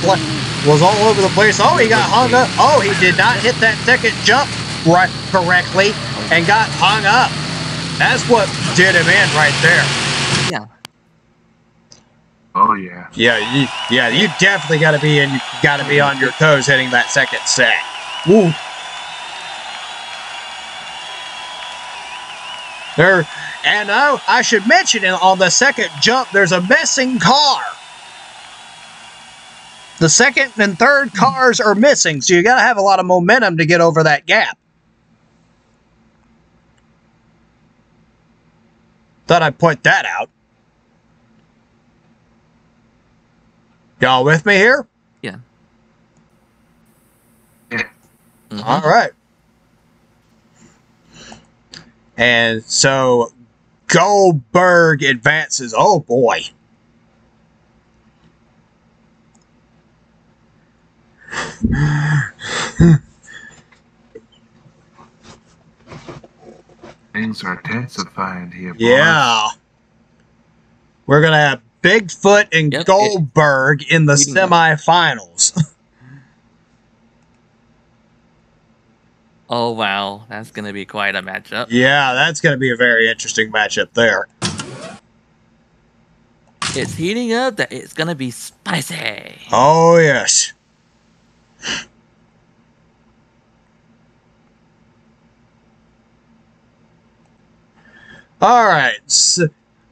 Was all over the place. Oh, he got hung up. Oh, he did not hit that second jump right correctly and got hung up. That's what did him in right there. Yeah. Oh yeah. Yeah, you, yeah, you definitely got to be in. Got to be on your toes hitting that second set. Woo. There, and oh, I should mention it on the second jump, there's a missing car. The second and third cars are missing, so you got to have a lot of momentum to get over that gap. Thought I'd point that out. Y'all with me here? Yeah. Yeah. Mhm. All right. And so Goldberg advances. Oh boy. Things are intensifying here. boys. Yeah. We're going to have Bigfoot and Yep, it- Goldberg in the Reading that. semifinals. Oh wow, that's gonna be quite a matchup. yeah, that's going to be a very interesting matchup there. It's heating up. That it's gonna be spicy. Oh, yes. All right.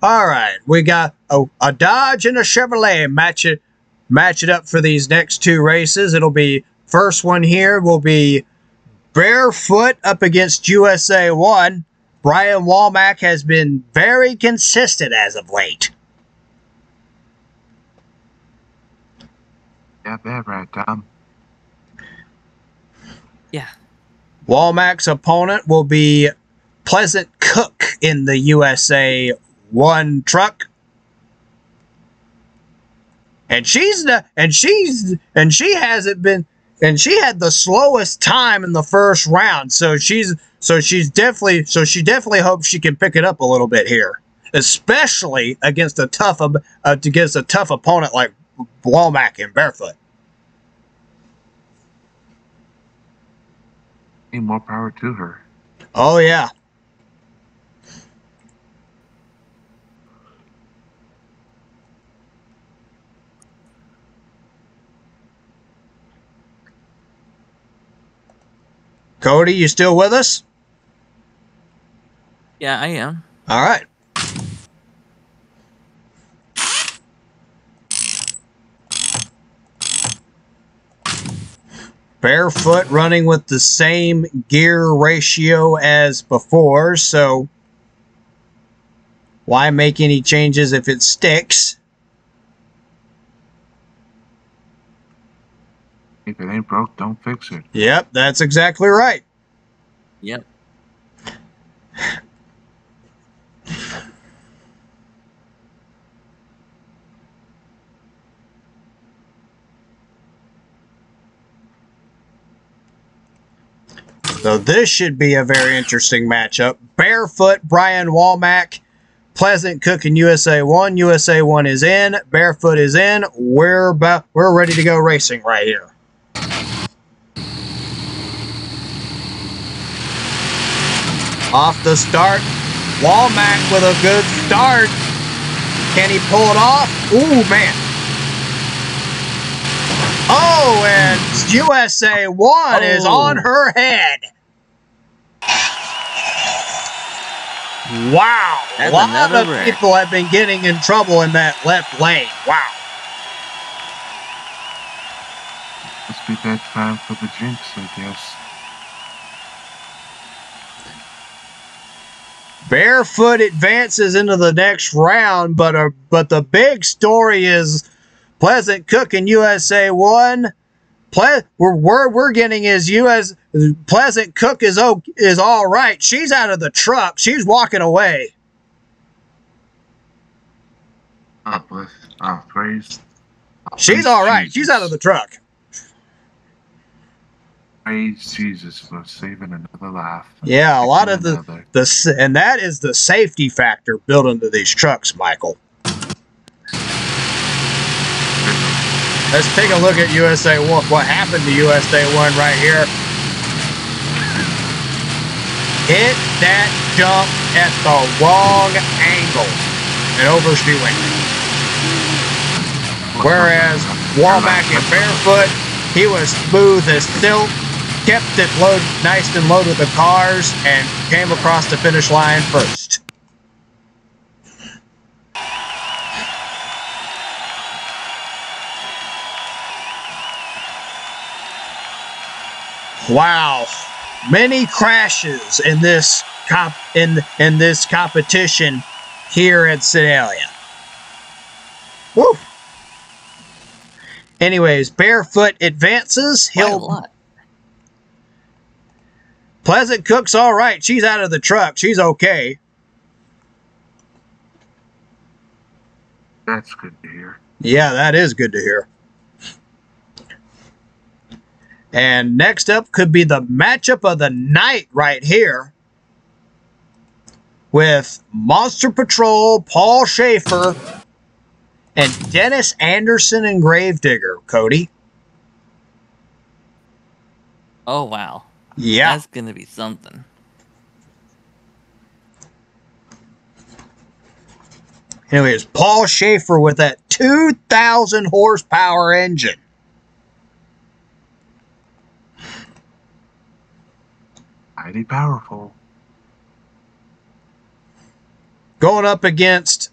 all right. We got a, a Dodge and a Chevrolet. Match it, match it up for these next two races. It'll be first one here will be Barefoot up against USA One. Brian Walmack has been very consistent as of late. Yeah, bad right, Tom. Yeah. Walmack's opponent will be Pleasant Cook in the USA One truck. And she's the, and she's and she hasn't been and she had the slowest time in the first round. So she's so she's definitely so she definitely hopes she can pick it up a little bit here, especially against a tough uh, against a tough opponent like Walmack and Barefoot. Need more power to her. Oh yeah. Cody, you still with us? Yeah, I am. All right. Barefoot running with the same gear ratio as before, so why make any changes if it sticks? If it ain't broke, don't fix it. Yep, that's exactly right. Yep. So this should be a very interesting matchup. Barefoot, Brian Walmack, Pleasant Cook and USA One. USA One is in. Barefoot is in. We're about we're ready to go racing right here. Off the start, Walmack with a good start. Can he pull it off? Ooh man. Oh, and USA One is Oh. on her head. Wow. That's a lot of wreck. people have been getting in trouble in that left lane. Wow. Must be that time for the jinx, I guess. Barefoot advances into the next round, but uh, but the big story is Pleasant Cook and USA one. Ple- we're, we're, we're getting is US Pleasant Cook is oh, is all right. She's out of the truck. She's walking away. Oh, bless. Oh, praise. She's all right. She's out of the truck. Praise Jesus for saving another life. Yeah, a lot of the Another. the and that is the safety factor built into these trucks, Michael. Let's take a look at USA One. What happened to USA One right here? Hit that jump at the wrong angle and over she went. Whereas Walmack and Barefoot, he was smooth as silk, kept it load nice and low to the cars, and came across the finish line first. Wow, many crashes in this comp in in this competition here at Sedalia. Woo. Anyways, barefoot advances. He'll. Pleasant Cook's all right. She's out of the truck. She's okay. That's good to hear. Yeah, that is good to hear. And next up could be the matchup of the night right here with Monster Patrol, Paul Schaefer, and Dennis Anderson and Gravedigger, Cody. Oh wow. Yeah. That's gonna be something. Anyways, Paul Schaefer with that 2,000 horsepower engine. Mighty powerful. going up against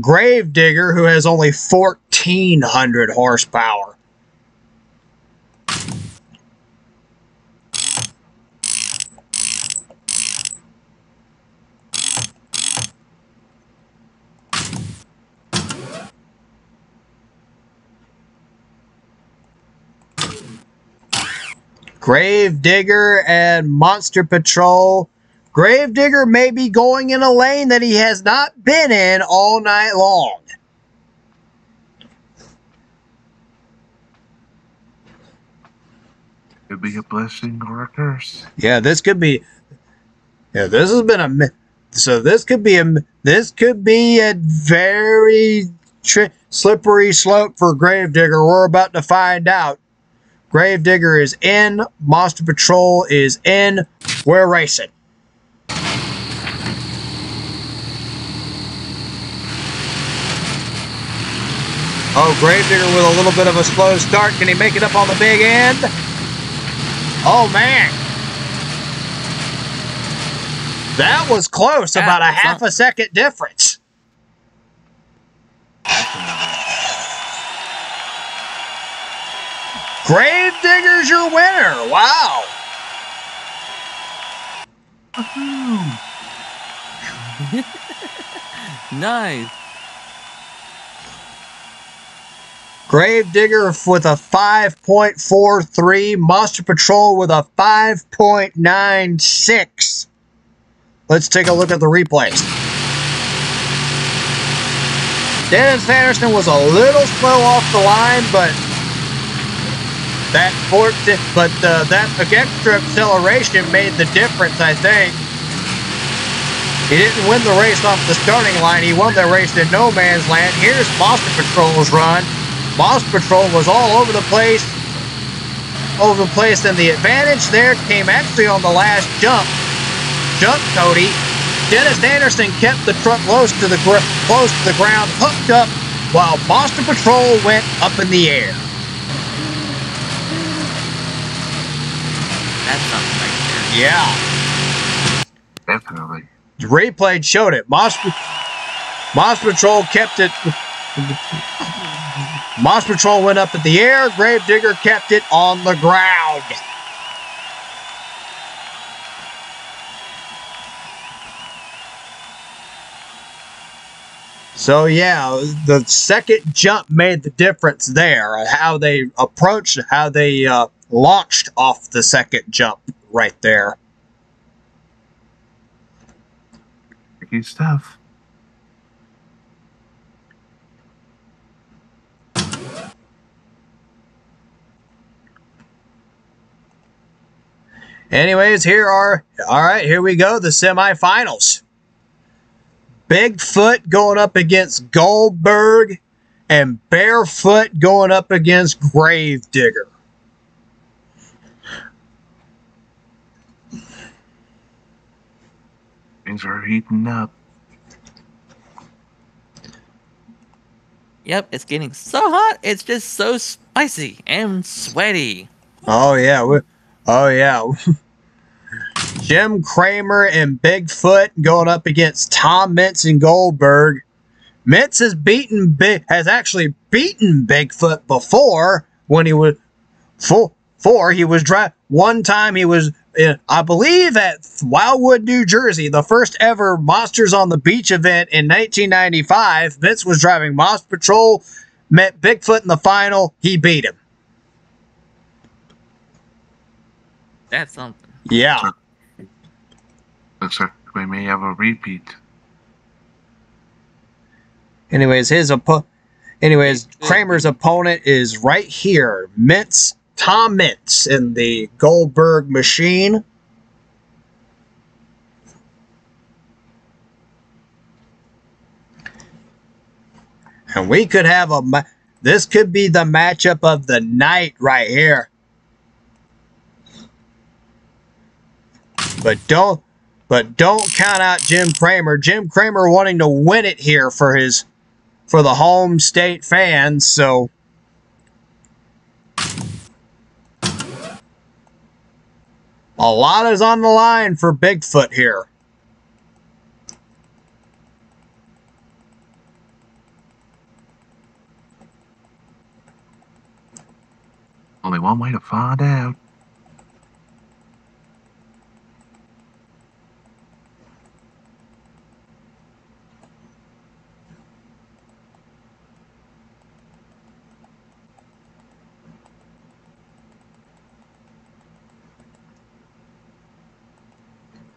Gravedigger, who has only 1,400 horsepower. Gravedigger and Monster Patrol. Gravedigger may be going in a lane that he has not been in all night long. Could be a blessing or a curse. Yeah, this could be. Yeah, this has been a. So this could be a. This could be a very tri- slippery slope for Gravedigger. We're about to find out. Gravedigger is in. Monster Patrol is in. We're racing. Oh, Gravedigger with a little bit of a slow start. Can he make it up on the big end? Oh, man. That was close. That about a half a second difference. Gravedigger's your winner. Wow. Nice. Gravedigger with a 5.43. Monster Patrol with a 5.96. Let's take a look at the replays. Dennis Anderson was a little slow off the line, but that port, but uh, that extra acceleration made the difference, I think. He didn't win the race off the starting line. He won the race in no man's land. Here's Monster Patrol's run. Monster Patrol was all over the place. Over the place, and the advantage there came actually on the last jump. Jump, Cody. Dennis Anderson kept the truck close to the close to the ground, hooked up, while Monster Patrol went up in the air. That's something right Yeah. Definitely. The replay showed it. Moss, Moss Patrol kept it. Moss Patrol went up in the air. Gravedigger kept it on the ground. So yeah, the second jump made the difference there. How they approached, how they uh, launched off the second jump right there. Tricky stuff. Anyways, here are all right. Here we go. The semifinals. Bigfoot going up against Goldberg, and Barefoot going up against Gravedigger. Things are heating up. Yep, it's getting so hot. It's just so spicy and sweaty. Oh yeah. we- Oh yeah. Jim Kramer and Bigfoot going up against Tom Meents and Goldberg. Meents has beaten Big has actually beaten Bigfoot before when he was full four. He was dry one time he was uh, I believe at Wildwood, New Jersey, the first ever Monsters on the Beach event in 1995. Vince was driving Monster Patrol, met Bigfoot in the final. He beat him. That's something. Yeah. Looks like we may have a repeat. Anyways, his oppo- anyways, Kramer's opponent is right here. Meents, Tom Meents in the Goldberg machine. And we could have a this could be the matchup of the night right here. But don't but don't count out Jim Kramer. Jim Kramer wanting to win it here for his for the home state fans, so A lot is on the line for Bigfoot here. Only one way to find out.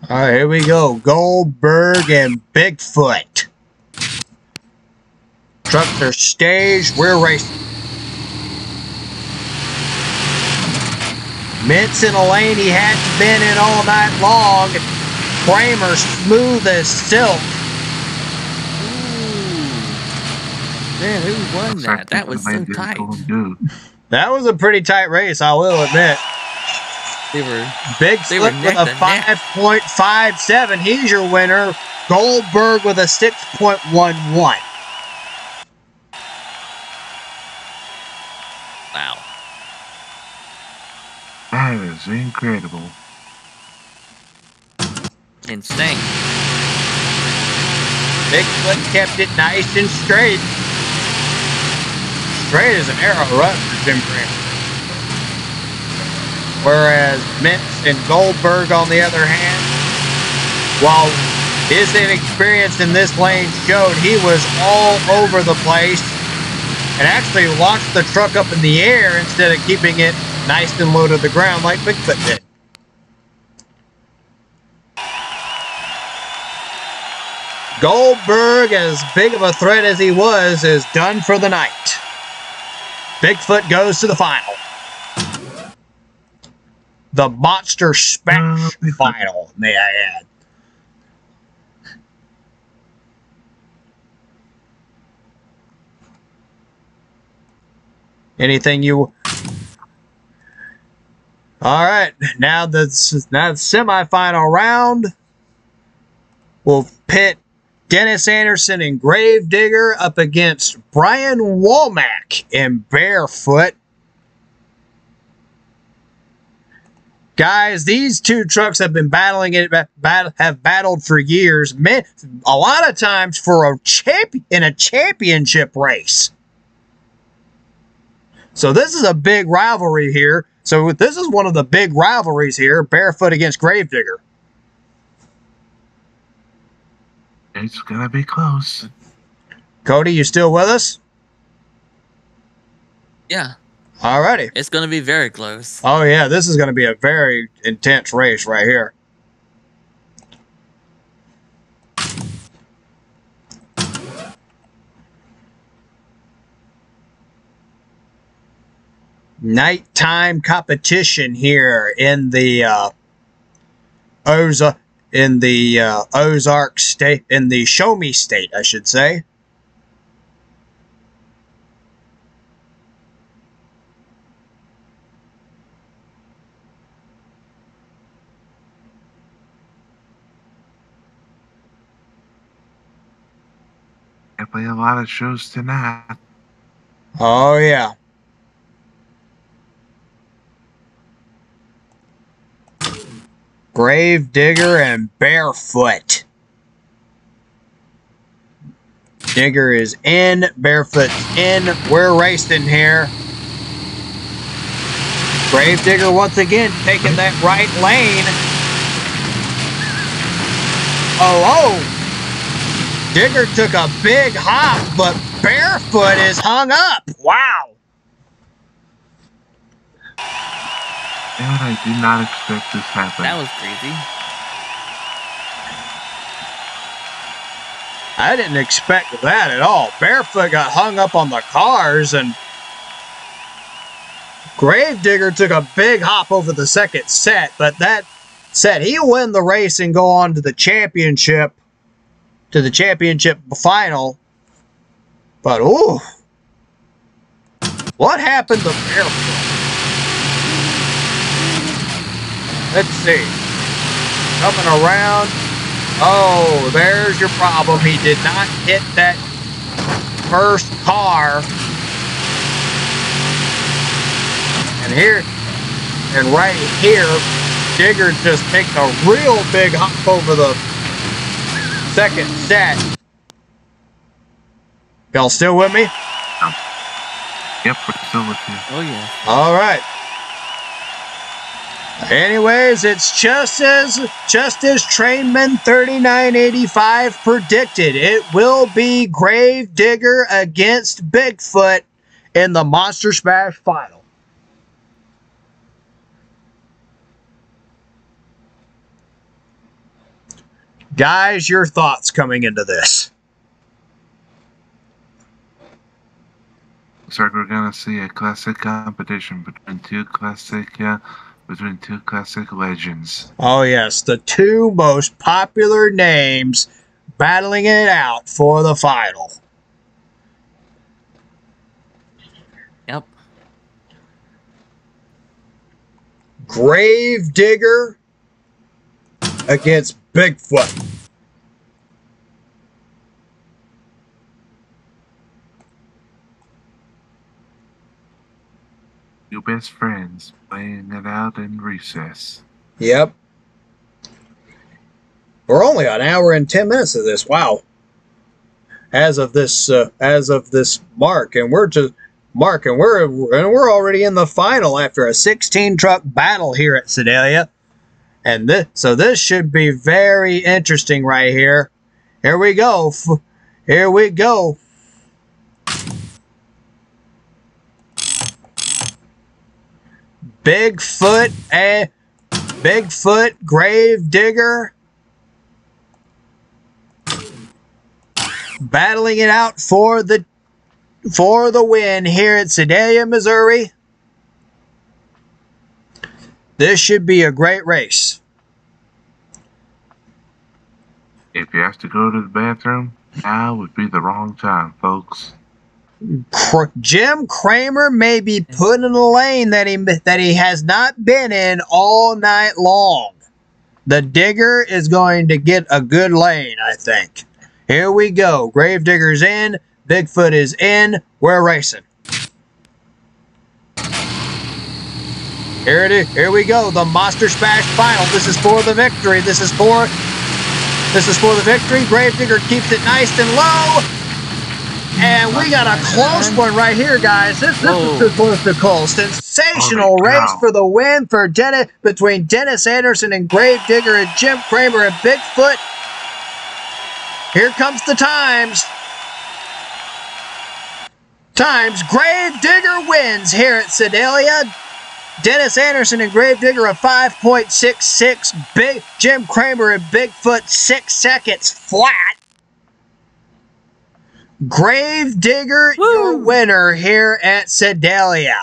All right, here we go. Goldberg and Bigfoot. Trucks are staged. We're racing. Meents in a lane he hadn't been in all night long. Kramer smooth as silk. Man, who won that? That was so tight. That was a pretty tight race, I will admit. They were Bigfoot They were with a 5.57. He's your winner. Goldberg with a 6.11. wow. That is incredible. Insane. Bigfoot kept it nice and straight. Straight as an arrow rut for Jim Kramer. Whereas Meents and Goldberg, on the other hand, while his inexperience in this lane showed he was all over the place and actually launched the truck up in the air instead of keeping it nice and low to the ground like Bigfoot did. Goldberg, as big of a threat as he was, is done for the night. Bigfoot goes to the final. The Monster Smash Uh, final, may I add. Anything you all right, now the now the semifinal round. We'll pit Dennis Anderson and Gravedigger up against Brian Womack and Barefoot. Guys, these two trucks have been battling it, bat, have battled for years. Man, a lot of times for a champ in a championship race. So this is a big rivalry here. So this is one of the big rivalries here: Barefoot against Gravedigger. It's gonna be close. Cody, you still with us? Yeah, Alrighty. it's gonna be very close. Oh yeah, this is going to be a very intense race right here. Nighttime competition here in the uh, Oza in the uh, Ozark state in the Show Me state, I should say. Play a lot of shows tonight. Oh yeah. Grave Digger and Barefoot. Digger is in, Barefoot in. We're racing here. Grave Digger once again taking that right lane. Oh, oh! Digger took a big hop, but Barefoot is hung up. Wow. And I did not expect this happen. That was crazy. I didn't expect that at all. Barefoot got hung up on the cars, and Gravedigger took a big hop over the second set, but that set he'll win the race and go on to the championship, to the championship final. But ooh, what happened to Barefoot? Let's see. Coming around. Oh, there's your problem. He did not hit that first car. And here, and right here, Digger just takes a real big hop over the second set. Y'all still with me? Yep, we're still with you. Oh yeah. All right. Anyways, it's just as just as Trainman 3985 predicted. It will be Gravedigger against Bigfoot in the Monster Smash final. Guys, your thoughts coming into this? Looks like we're gonna see a classic competition between two classic, uh, between two classic legends. Oh, yes, the two most popular names battling it out for the final. Yep. Gravedigger against Bigfoot. Your best friends playing it out in recess. Yep. We're only an hour and ten minutes of this. Wow. As of this, uh, as of this mark, and we're just mark, and we're and we're already in the final after a 16 truck battle here at Sedalia, and this so this should be very interesting right here. Here we go. Here we go. Bigfoot and Bigfoot grave digger battling it out for the for the win here at Sedalia, Missouri. This should be a great race. If you have to go to the bathroom, now would be the wrong time, folks. Jim Kramer may be put in a lane that he that he has not been in all night long. The digger is going to get a good lane, I think. Here we go. Gravedigger's in. Bigfoot is in. We're racing. Here it is. Here we go. The Monster Smash final. This is for the victory. This is for this is for the victory. Gravedigger keeps it nice and low. And we got a close one right here, guys. This, this Whoa. is supposed to call. Sensational Holy race for the win for Dennis between Dennis Anderson and Gravedigger and Jim Kramer and Bigfoot. Here comes the times. Times Gravedigger wins here at Sedalia. Dennis Anderson and Gravedigger a 5.66. Big Jim Kramer and Bigfoot six seconds flat. Gravedigger, your winner here at Sedalia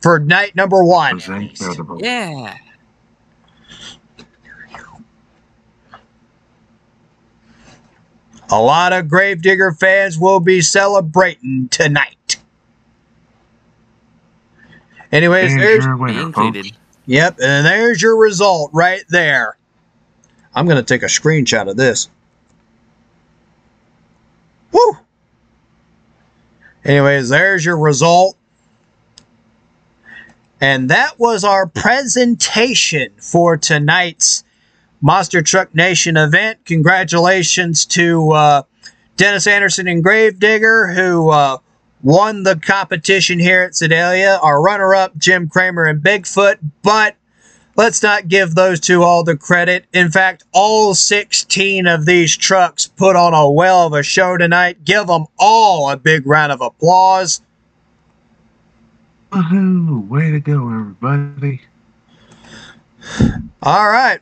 for night number one. Yeah. A lot of Gravedigger fans will be celebrating tonight. Anyways, There's there's your winner, included. folks. Yep, and there's your result right there. I'm going to take a screenshot of this. Woo! Anyways, there's your result. And that was our presentation for tonight's Monster Truck Nation event. Congratulations to uh, Dennis Anderson and Gravedigger, who uh, won the competition here at Sedalia. Our runner up, Jim Kramer and Bigfoot. But let's not give those two all the credit. In fact, all 16 of these trucks put on a well of a show tonight. Give them all a big round of applause. Woohoo! Way to go, everybody. All right.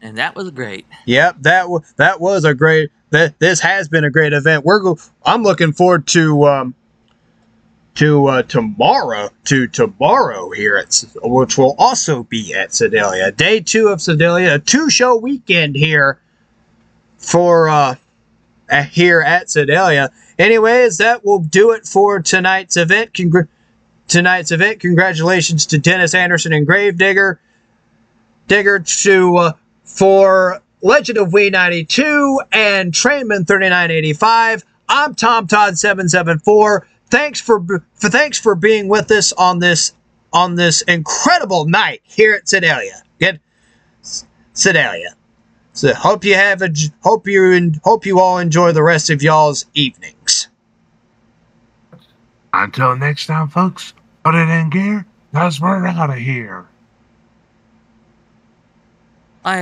And that was great. Yep, that w- that was a great. That this has been a great event. We're go- I'm looking forward to um to uh, tomorrow to tomorrow here at which will also be at Sedalia. Day two of Sedalia, a two show weekend here for uh here at Sedalia. Anyways, that will do it for tonight's event. Tonight's event. Congratulations to Dennis Anderson and Gravedigger. Digger to uh, for Legend of We 92 and Trainman 3985. I'm Tom Todd 774. Thanks for, for thanks for being with us on this on this incredible night here at Sedalia. Get Sedalia. So hope you have a hope you and hope you all enjoy the rest of y'all's evenings. Until next time, folks, put it in gear, because we're out of here. I